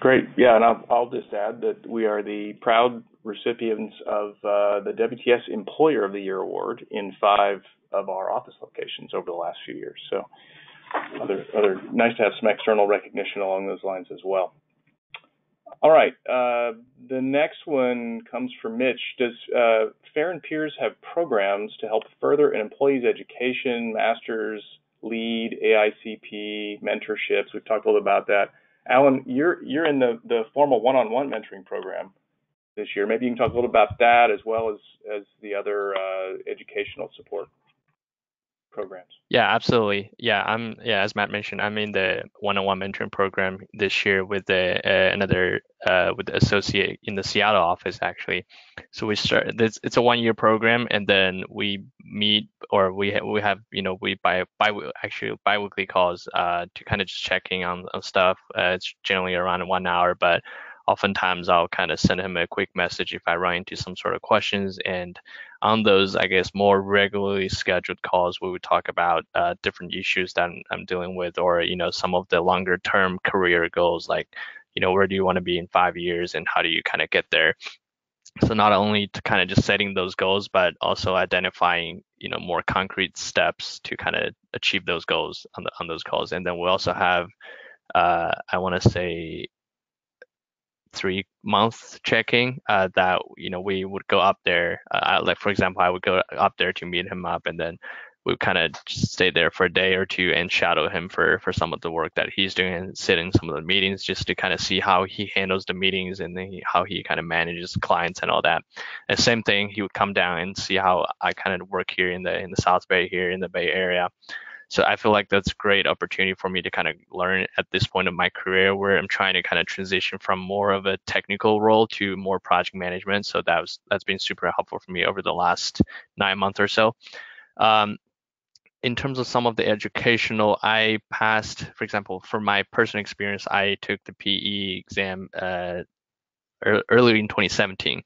[SPEAKER 2] Great. Yeah, and I'll, I'll, just add that we are the proud recipients of uh, the WTS Employer of the Year award in five of our office locations over the last few years. So, other other nice to have some external recognition along those lines as well. All right, uh, the next one comes from Mitch. Does uh, Fehr and Peers have programs to help further an employee's education, master's, LEED, AICP, mentorships? We've talked a little about that. Alan, you're you're in the the formal one-on-one mentoring program this year. Maybe you can talk a little about that as well as as the other uh, educational support programs.
[SPEAKER 5] Yeah, absolutely. Yeah, I'm yeah, as Matt mentioned, I'm in the one-on-one mentoring program this year with the uh, another uh, with the associate in the Seattle office actually. So we start this it's a one-year program and then we meet or we ha- we have you know we by by actually biweekly calls uh to kind of just checking on, on stuff. Uh, it's generally around one hour, but oftentimes I'll kind of send him a quick message if I run into some sort of questions. And on those, I guess, more regularly scheduled calls, we would talk about uh, different issues that I'm, I'm, dealing with, or you know, some of the longer term career goals, like you know, where do you want to be in five years, and how do you kind of get there. So not only to kind of just setting those goals, but also identifying you know more concrete steps to kind of achieve those goals on the on those calls. And then we also have uh, I want to say three month checking uh, that you know we would go up there uh, like for example i would go up there to meet him up and then we kind of stay there for a day or two and shadow him for for some of the work that he's doing and sit in some of the meetings just to kind of see how he handles the meetings and how he kind of manages clients and all that. And same thing he would come down and see how i kind of work here in the in the south bay here in the bay area so I feel like that's a great opportunity for me to kind of learn at this point of my career where I'm trying to kind of transition from more of a technical role to more project management. So that was that's been super helpful for me over the last nine months or so. Um, in terms of some of the educational, I passed, for example, for my personal experience, I took the PE exam uh, early in 2017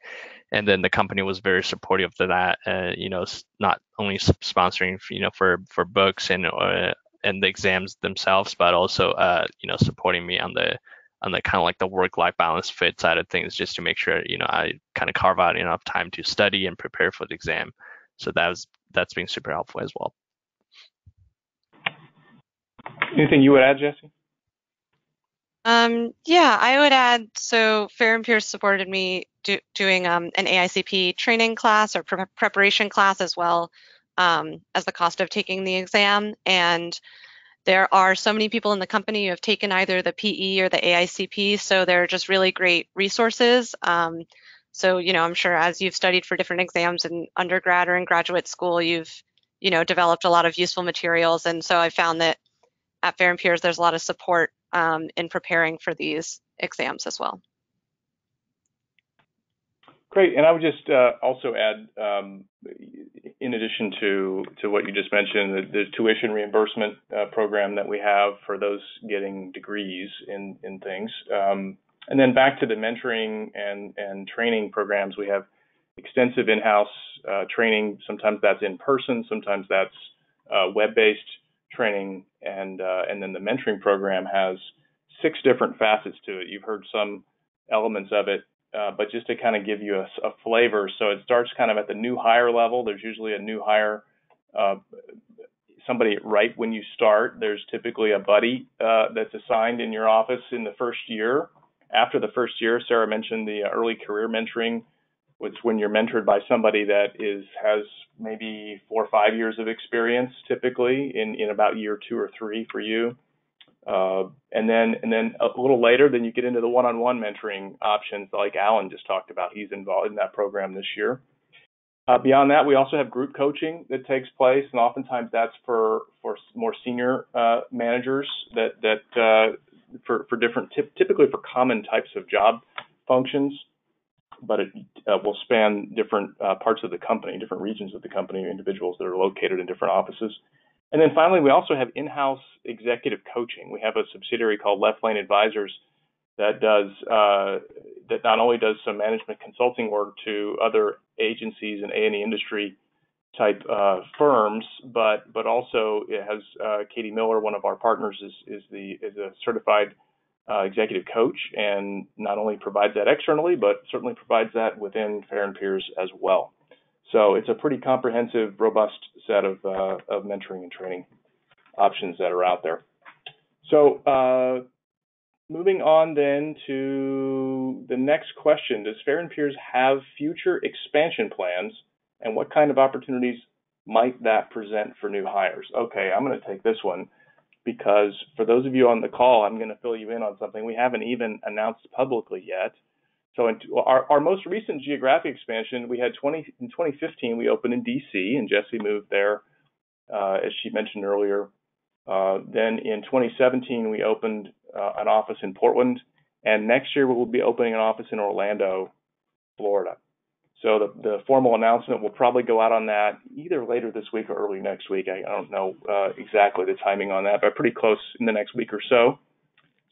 [SPEAKER 5] and then the company was very supportive of that. Uh, you know, not only sponsoring, you know, for for books and uh, and the exams themselves, but also uh, you know supporting me on the on the kind of like the work-life balance fit side of things, just to make sure you know I kind of carve out enough time to study and prepare for the exam. So that was that's been super helpful as well.
[SPEAKER 2] Anything you would add, Jesse?
[SPEAKER 3] Um, yeah, I would add. So Fehr and Peers supported me do, doing um, an AICP training class or pre preparation class as well um, as the cost of taking the exam. And there are so many people in the company who have taken either the PE or the AICP, so they're just really great resources. Um, so you know, I'm sure as you've studied for different exams in undergrad or in graduate school, you've you know developed a lot of useful materials. And so I found that at Fehr and Peers, there's a lot of support um, in preparing for these exams as well.
[SPEAKER 2] Great, and I would just uh, also add, um, in addition to to what you just mentioned, the, the tuition reimbursement uh, program that we have for those getting degrees in in things, um, and then back to the mentoring and and training programs, we have extensive in-house uh, training. Sometimes that's in person, sometimes that's uh, web-based training, and uh, and then the mentoring program has six different facets to it. You've heard some elements of it, uh, but just to kind of give you a, a, flavor. So it starts kind of at the new hire level. There's usually a new hire, uh, somebody right when you start. There's typically a buddy uh, that's assigned in your office in the first year. After the first year, Sarah mentioned the early career mentoring which when you're mentored by somebody that is has maybe four or five years of experience typically in, in about year two or three for you. Uh, and then and then a little later, then you get into the one-on-one mentoring options like Alan just talked about. He's involved in that program this year. Uh, beyond that, we also have group coaching that takes place, and oftentimes that's for for more senior uh, managers that that uh, for for different typically for common types of job functions but it uh, will span different uh, parts of the company, different regions of the company, individuals that are located in different offices. And then finally, we also have in-house executive coaching. We have a subsidiary called Left Lane Advisors that does uh, that not only does some management consulting work to other agencies and A&E industry type uh, firms, but but also it has uh, Katie Miller, one of our partners, is is the is a certified uh, executive coach and not only provides that externally, but certainly provides that within Fehr and Peers as well. So it's a pretty comprehensive, robust set of, uh, of mentoring and training options that are out there. So uh, moving on then to the next question, does Fehr and Peers have future expansion plans and what kind of opportunities might that present for new hires? Okay, I'm going to take this one because for those of you on the call, I'm going to fill you in on something we haven't even announced publicly yet. So in our, our most recent geographic expansion, we had 20 in 2015 we opened in DC and Jesse moved there, uh, as she mentioned earlier. Uh, then in 2017 we opened uh, an office in Portland, and next year we will be opening an office in Orlando, Florida. So the, the formal announcement will probably go out on that either later this week or early next week. I, I don't know uh, exactly the timing on that, but pretty close in the next week or so.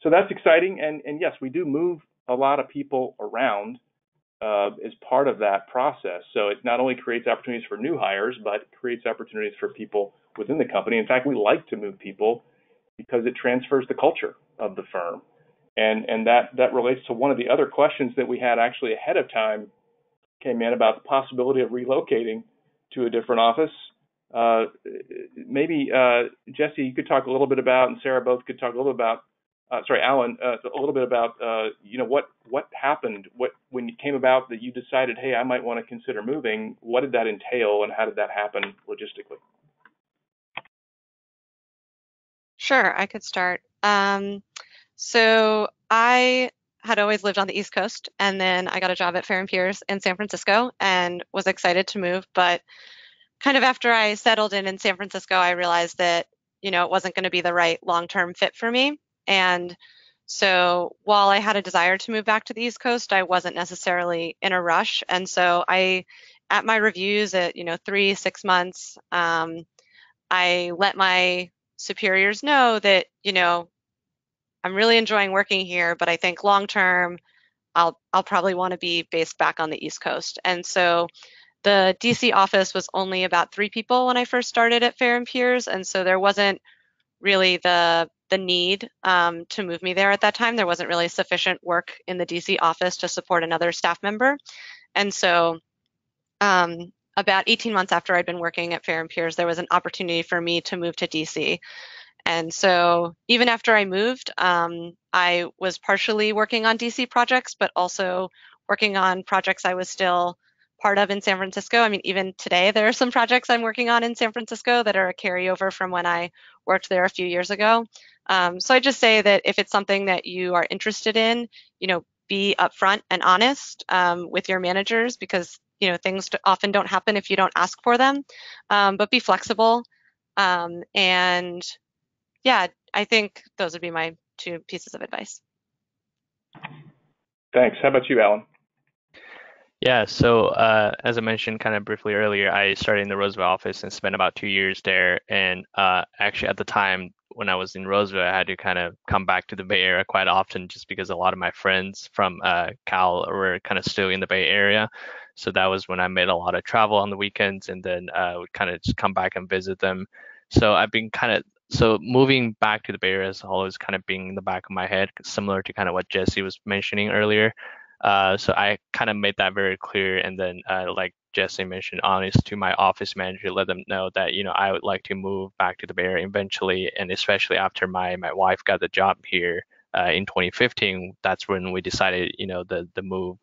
[SPEAKER 2] So that's exciting, and and yes, we do move a lot of people around uh, as part of that process. So it not only creates opportunities for new hires, but creates opportunities for people within the company. In fact, we like to move people because it transfers the culture of the firm. And, and that, that relates to one of the other questions that we had actually ahead of time came in about the possibility of relocating to a different office. Uh, maybe uh, Jesse, you could talk a little bit about, and Sarah both could talk a little bit about uh, sorry, Alan, uh, a little bit about uh, you know what what happened, what when it came about that you decided, hey, I might want to consider moving. What did that entail, and how did that happen logistically?
[SPEAKER 3] Sure, I could start. Um, so I had always lived on the East Coast, and then I got a job at Fehr and Peers in San Francisco, and was excited to move. But kind of after I settled in in San Francisco, I realized that you know it wasn't going to be the right long-term fit for me. And so while I had a desire to move back to the East Coast, I wasn't necessarily in a rush. And so I, at my reviews at, you know, three, six months, um, I let my superiors know that, you know, I'm really enjoying working here, but I think long term, I'll, I'll probably want to be based back on the East Coast. And so the DC office was only about three people when I first started at Fehr and Peers. And so there wasn't really the the need um, to move me there at that time. There wasn't really sufficient work in the DC office to support another staff member. And so um, about 18 months after I'd been working at Fehr and Peers, there was an opportunity for me to move to DC. And so even after I moved, um, I was partially working on DC projects, but also working on projects I was still part of in San Francisco. I mean, even today, there are some projects I'm working on in San Francisco that are a carryover from when I worked there a few years ago. Um, so I just say that if it's something that you are interested in, you know, be upfront and honest um, with your managers because you know things often don't happen if you don't ask for them. Um, but be flexible, um, and yeah, I think those would be my two pieces of advice.
[SPEAKER 2] Thanks. How about you, Alan?
[SPEAKER 5] Yeah, so uh, as I mentioned kind of briefly earlier, I started in the Roseville office and spent about two years there. And uh, actually, at the time, when I was in Roseville, I had to kind of come back to the Bay Area quite often just because a lot of my friends from uh, Cal were kind of still in the Bay Area. So that was when I made a lot of travel on the weekends and then uh, would kind of just come back and visit them. So I've been kind of so moving back to the Bay Area has always kind of been in the back of my head, similar to kind of what Jesse was mentioning earlier. Uh, so I kind of made that very clear, and then uh, like Jesse mentioned, honest to my office manager, let them know that you know I would like to move back to the Bay Area eventually, and especially after my my wife got the job here uh, in 2015, that's when we decided you know the the move.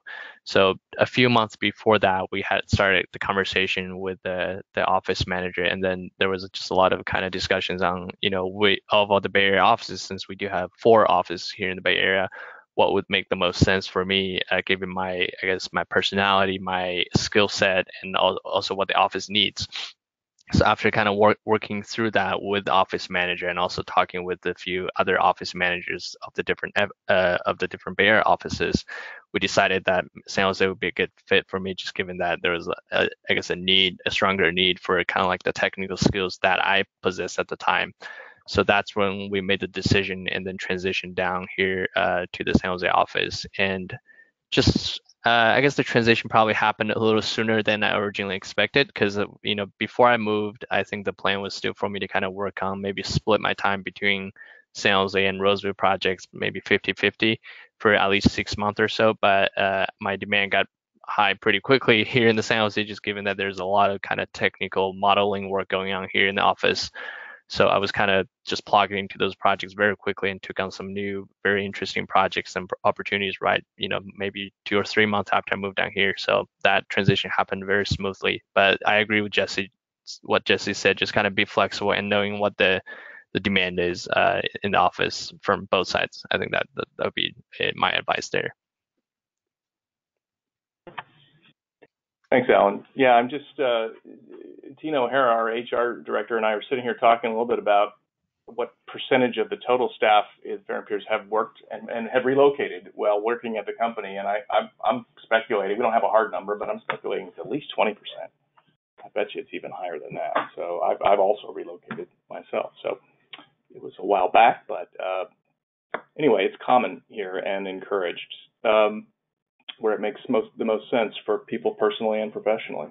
[SPEAKER 5] So a few months before that, we had started the conversation with the the office manager, and then there was just a lot of kind of discussions on you know we of all the Bay Area offices, since we do have four offices here in the Bay Area what would make the most sense for me, uh, given my, I guess, my personality, my skill set, and also what the office needs. So after kind of work, working through that with the office manager and also talking with a few other office managers of the different uh, of the different Area offices, we decided that San Jose would be a good fit for me, just given that there was, I guess, a need, a stronger need for kind of like the technical skills that I possessed at the time. So that's when we made the decision and then transitioned down here uh, to the San Jose office. And just, uh, I guess the transition probably happened a little sooner than I originally expected because, you know, before I moved, I think the plan was still for me to kind of work on maybe split my time between San Jose and Roseville projects, maybe 50-50 for at least six months or so. But uh, my demand got high pretty quickly here in the San Jose, just given that there's a lot of kind of technical modeling work going on here in the office. So I was kind of just plugging into those projects very quickly and took on some new, very interesting projects and opportunities right, you know, maybe two or three months after I moved down here. So that transition happened very smoothly. But I agree with Jesse, what Jesse said, just kind of be flexible and knowing what the the demand is uh, in the office from both sides. I think that that, would be eh, my advice there.
[SPEAKER 2] Thanks, Alan. Yeah, I'm just, uh, Tina O'Hara, our HR director, and I are sitting here talking a little bit about what percentage of the total staff at Fehr and Peers have worked and, and have relocated while working at the company. And I, I'm, I'm speculating, we don't have a hard number, but I'm speculating it's at least 20%. I bet you it's even higher than that. So I've, I've also relocated myself. So it was a while back, but uh, anyway, it's common here and encouraged. Um, where it makes most the most sense for people personally and professionally.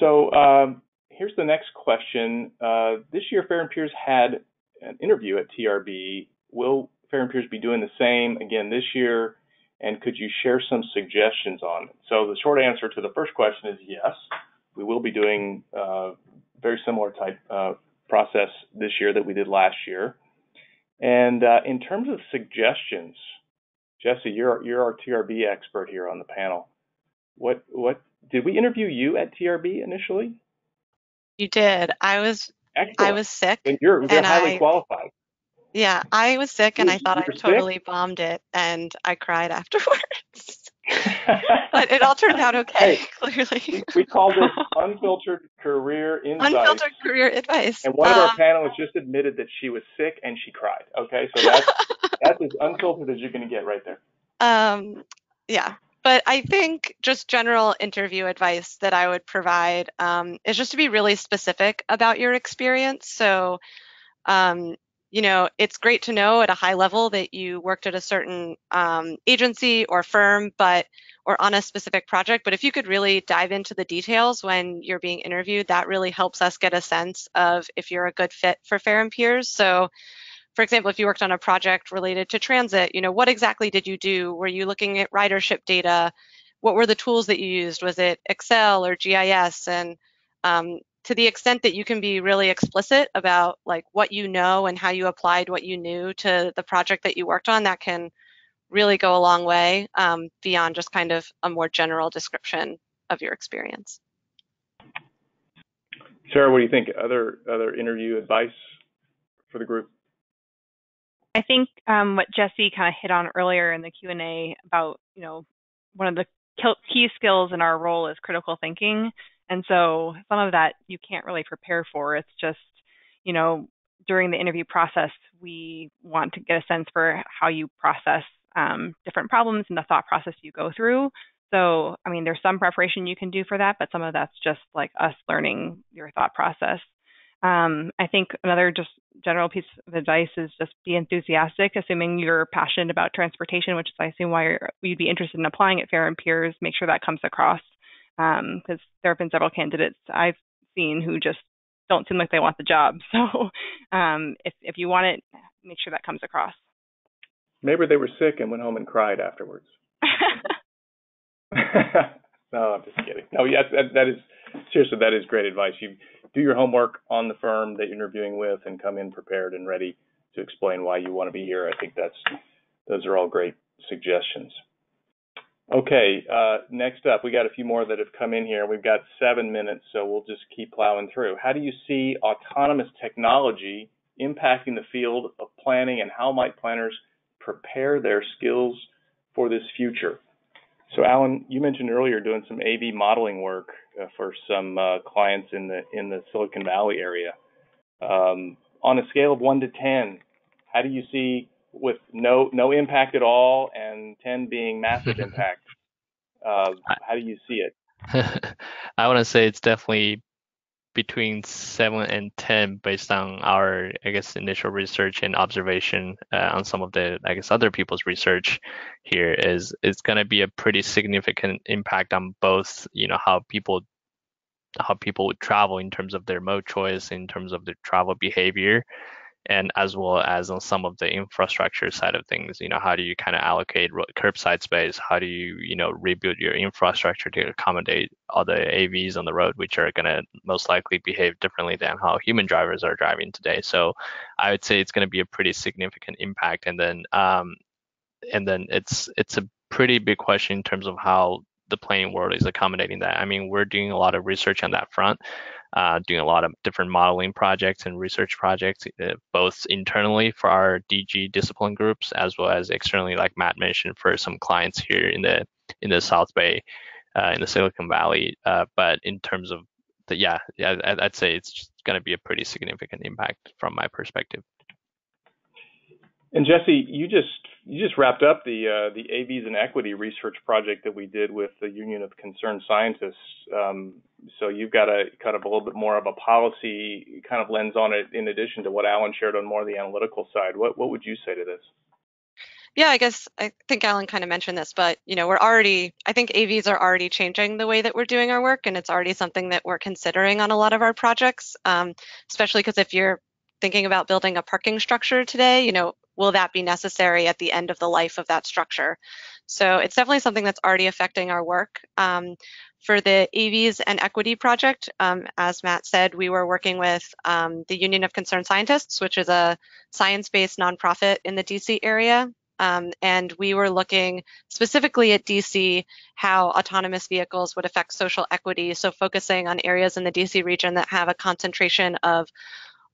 [SPEAKER 2] So um, here's the next question. Uh, this year, Fehr and Peers had an interview at TRB. Will Fehr and Peers be doing the same again this year? And could you share some suggestions on it? So the short answer to the first question is yes. We will be doing uh, very similar type uh, process this year that we did last year. And uh, in terms of suggestions, Jesse, you're you're our TRB expert here on the panel. What what did we interview you at TRB initially?
[SPEAKER 3] You did. I was Excellent. I was sick.
[SPEAKER 2] And you're, you're and highly I, qualified.
[SPEAKER 3] Yeah, I was sick and you, I thought I totally sick? bombed it and I cried afterwards. but it all turned out okay, hey, clearly.
[SPEAKER 2] We, called it unfiltered career insight.
[SPEAKER 3] Unfiltered career advice.
[SPEAKER 2] And one of um, our panelists just admitted that she was sick and she cried. Okay, so that's that's as unfiltered as you're going to get right there.
[SPEAKER 3] Um, yeah, but I think just general interview advice that I would provide um, is just to be really specific about your experience. So, um, you know, it's great to know at a high level that you worked at a certain um, agency or firm, but or on a specific project. But if you could really dive into the details when you're being interviewed, that really helps us get a sense of if you're a good fit for Fehr and Peers. So, for example, if you worked on a project related to transit, you know, what exactly did you do? Were you looking at ridership data? What were the tools that you used? Was it Excel or GIS? And um, to the extent that you can be really explicit about like what you know and how you applied what you knew to the project that you worked on, that can really go a long way um, beyond just kind of a more general description of your experience.
[SPEAKER 2] Sarah, what do you think? Other other interview advice for the group?
[SPEAKER 4] I think um, what Jesse kind of hit on earlier in the Q and A about you know one of the key skills in our role is critical thinking and so some of that you can't really prepare for. It's just, you know, during the interview process, we want to get a sense for how you process um, different problems and the thought process you go through. So, I mean, there's some preparation you can do for that, but some of that's just like us learning your thought process. Um, I think another just general piece of advice is just be enthusiastic, assuming you're passionate about transportation, which is I assume why you'd be interested in applying at Fehr and Peers. Make sure that comes across because um, there have been several candidates I've seen who just don't seem like they want the job. So um, if if you want it, make sure that comes across.
[SPEAKER 2] Maybe they were sick and went home and cried afterwards. no, I'm just kidding. No, yes, that, that is seriously that is great advice. You do your homework on the firm that you're interviewing with and come in prepared and ready to explain why you want to be here. I think that's those are all great suggestions. Okay, uh, next up, we got a few more that have come in here. We've got seven minutes, so we'll just keep plowing through. How do you see autonomous technology impacting the field of planning, and how might planners prepare their skills for this future? So, Alan, you mentioned earlier doing some AV modeling work uh, for some uh, clients in the in the Silicon Valley area. Um, on a scale of one to ten, how do you see with no no impact at all and 10 being massive impact. Uh, how do you see it?
[SPEAKER 5] I want to say it's definitely between 7 and 10 based on our I guess initial research and observation uh, on some of the I guess other people's research here is it's going to be a pretty significant impact on both you know how people how people would travel in terms of their mode choice in terms of their travel behavior and as well as on some of the infrastructure side of things you know how do you kind of allocate curbside space how do you you know rebuild your infrastructure to accommodate other avs on the road which are going to most likely behave differently than how human drivers are driving today so i would say it's going to be a pretty significant impact and then um, and then it's it's a pretty big question in terms of how the planning world is accommodating that. I mean, we're doing a lot of research on that front uh, doing a lot of different modeling projects and research projects, uh, both internally for our DG discipline groups as well as externally, like Matt mentioned, for some clients here in the in the South Bay, uh, in the Silicon Valley. Uh, but in terms of the yeah, yeah, I'd say it's going to be a pretty significant impact from my perspective.
[SPEAKER 2] And Jesse, you just you just wrapped up the uh, the AVs and equity research project that we did with the Union of Concerned Scientists. Um, so you've got a kind of a little bit more of a policy kind of lens on it, in addition to what Alan shared on more of the analytical side. What what would you say to this?
[SPEAKER 3] Yeah, I guess I think Alan kind of mentioned this, but you know, we're already I think AVs are already changing the way that we're doing our work, and it's already something that we're considering on a lot of our projects, um, especially because if you're thinking about building a parking structure today, you know, will that be necessary at the end of the life of that structure? So it's definitely something that's already affecting our work. Um, for the AVs and Equity Project, um, as Matt said, we were working with um, the Union of Concerned Scientists, which is a science-based nonprofit in the DC area. Um, and we were looking specifically at DC how autonomous vehicles would affect social equity. So focusing on areas in the DC region that have a concentration of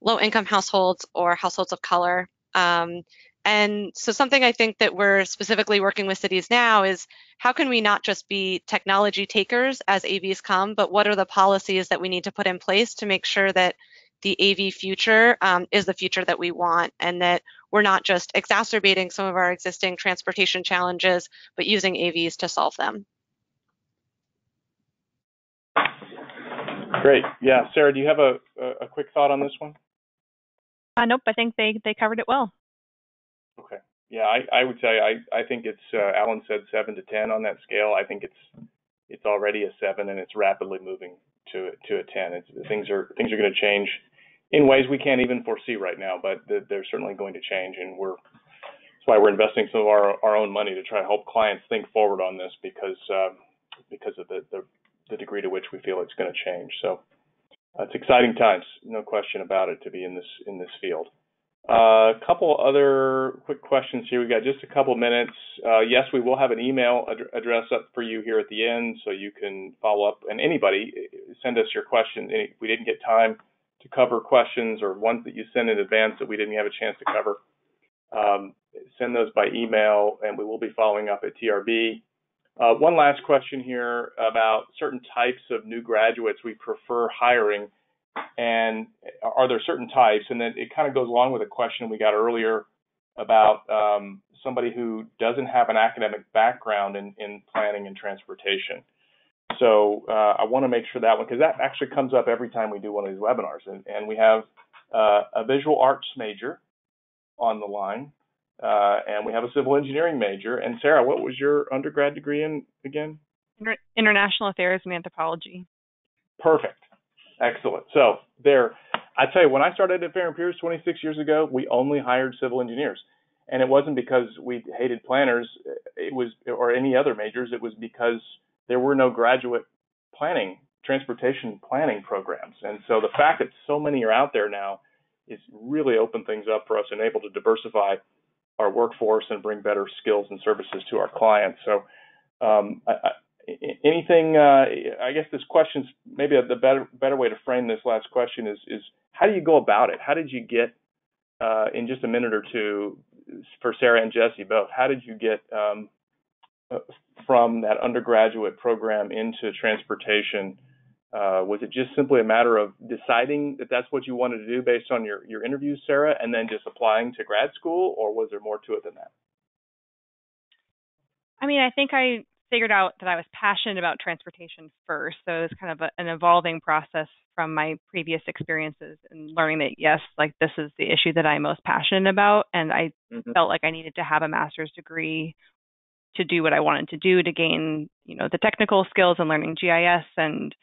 [SPEAKER 3] low income households or households of color. Um, and so something I think that we're specifically working with cities now is how can we not just be technology takers as AVs come, but what are the policies that we need to put in place to make sure that the AV future um, is the future that we want and that we're not just exacerbating some of our existing transportation challenges, but using AVs to solve them.
[SPEAKER 2] Great. Yeah, Sarah, do you have a, a quick thought on this one?
[SPEAKER 4] Uh, nope, I think they, they covered it well.
[SPEAKER 2] Okay. Yeah, I, I would say I, I think it's uh, Alan said seven to ten on that scale. I think it's it's already a seven and it's rapidly moving to to a ten. It's, things are things are going to change in ways we can't even foresee right now, but they're certainly going to change, and we're that's why we're investing some of our our own money to try to help clients think forward on this because uh, because of the, the the degree to which we feel it's going to change. So it's exciting times, no question about it, to be in this in this field. A uh, couple other quick questions here. We've got just a couple minutes. Uh, yes, we will have an email ad address up for you here at the end, so you can follow up. And anybody, send us your questions. If we didn't get time to cover questions or ones that you sent in advance that we didn't have a chance to cover, um, send those by email, and we will be following up at TRB. Uh, one last question here about certain types of new graduates we prefer hiring, and are there certain types? And then it kind of goes along with a question we got earlier about um, somebody who doesn't have an academic background in, in planning and transportation. So uh, I want to make sure that one, because that actually comes up every time we do one of these webinars. And, and we have uh, a visual arts major on the line uh, and we have a civil engineering major. And Sarah, what was your undergrad degree in again?
[SPEAKER 4] International Affairs and Anthropology.
[SPEAKER 2] Perfect. Excellent. So there, I tell you, when I started at Fehr and Peers 26 years ago, we only hired civil engineers. And it wasn't because we hated planners, it was, or any other majors. It was because there were no graduate planning, transportation planning programs. And so the fact that so many are out there now is really opened things up for us and able to diversify our workforce and bring better skills and services to our clients. So, um, I, I, anything? Uh, I guess this question's maybe the better better way to frame this last question is is how do you go about it? How did you get uh, in just a minute or two for Sarah and Jesse both? How did you get um, uh, from that undergraduate program into transportation? Uh, was it just simply a matter of deciding that that's what you wanted to do based on your, your interviews, Sarah, and then just applying to grad school, or was there more to it than that?
[SPEAKER 4] I mean, I think I figured out that I was passionate about transportation first. So it was kind of a, an evolving process from my previous experiences and learning that, yes, like this is the issue that I'm most passionate about. And I mm-hmm. felt like I needed to have a master's degree to do what I wanted to do to gain, you know, the technical skills and learning GIS and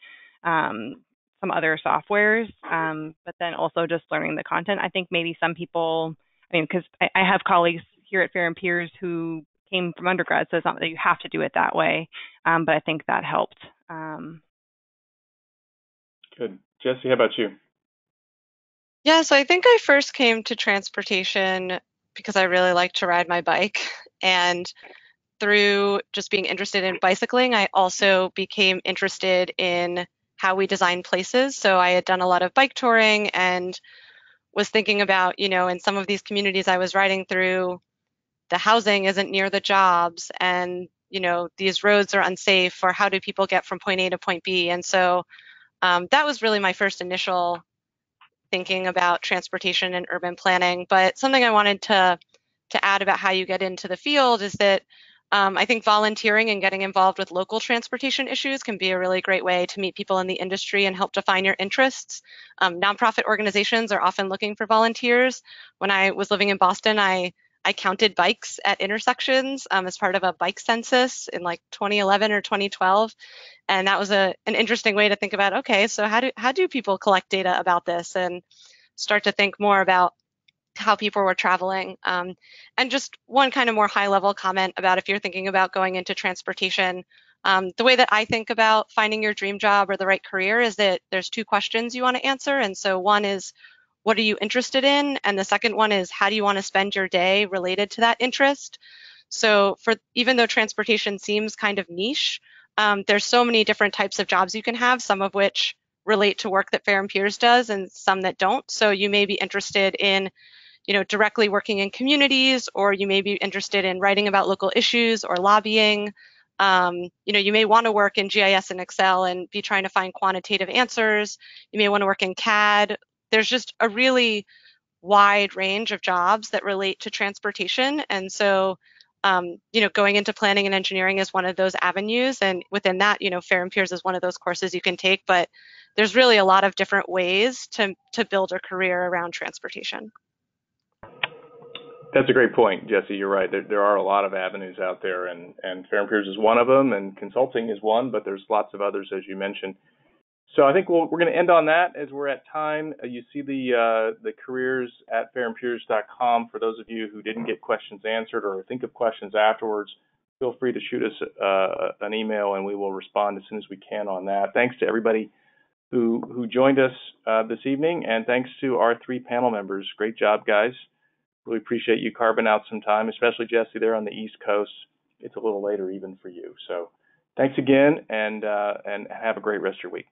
[SPEAKER 4] um, some other softwares, um, but then also just learning the content. I think maybe some people, I mean, because I, I, have colleagues here at Fehr and Peers who came from undergrad, so it's not that you have to do it that way, um, but I think that helped. Um,
[SPEAKER 2] Good. Jesse, how about you?
[SPEAKER 3] Yeah, so I think I first came to transportation because I really like to ride my bike. And through just being interested in bicycling, I also became interested in how we design places. So I had done a lot of bike touring and was thinking about, you know, in some of these communities I was riding through, the housing isn't near the jobs and, you know, these roads are unsafe or how do people get from point A to point B? And so um, that was really my first initial thinking about transportation and urban planning. But something I wanted to to add about how you get into the field is that um, I think volunteering and getting involved with local transportation issues can be a really great way to meet people in the industry and help define your interests. Um, nonprofit organizations are often looking for volunteers. When I was living in Boston, I I counted bikes at intersections um, as part of a bike census in like 2011 or 2012, and that was a an interesting way to think about. Okay, so how do how do people collect data about this and start to think more about how people were traveling. Um, and just one kind of more high level comment about if you're thinking about going into transportation, um, the way that I think about finding your dream job or the right career is that there's two questions you want to answer. And so one is, what are you interested in? And the second one is, how do you want to spend your day related to that interest? So for even though transportation seems kind of niche, um, there's so many different types of jobs you can have, some of which relate to work that Fehr and Peers does and some that don't. So you may be interested in you know, directly working in communities, or you may be interested in writing about local issues or lobbying. Um, you know, you may want to work in GIS and Excel and be trying to find quantitative answers. You may want to work in CAD. There's just a really wide range of jobs that relate to transportation. And so, um, you know, going into planning and engineering is one of those avenues. And within that, you know, Fehr and Peers is one of those courses you can take. But there's really a lot of different ways to, to build a career around transportation.
[SPEAKER 2] That's a great point, Jesse. You're right. There, there are a lot of avenues out there, and, and Fehr and Peers is one of them, and consulting is one, but there's lots of others, as you mentioned. So I think we we are going to end on that as we're at time. Uh, you see the uh, the careers at fehrandpeers.com. For those of you who didn't get questions answered or think of questions afterwards, feel free to shoot us uh, an email, and we will respond as soon as we can on that. Thanks to everybody who who joined us uh, this evening, and thanks to our three panel members. Great job, guys. Really appreciate you carving out some time, especially Jesse there on the East Coast. It's a little later even for you. So thanks again, and uh, and have a great rest of your week.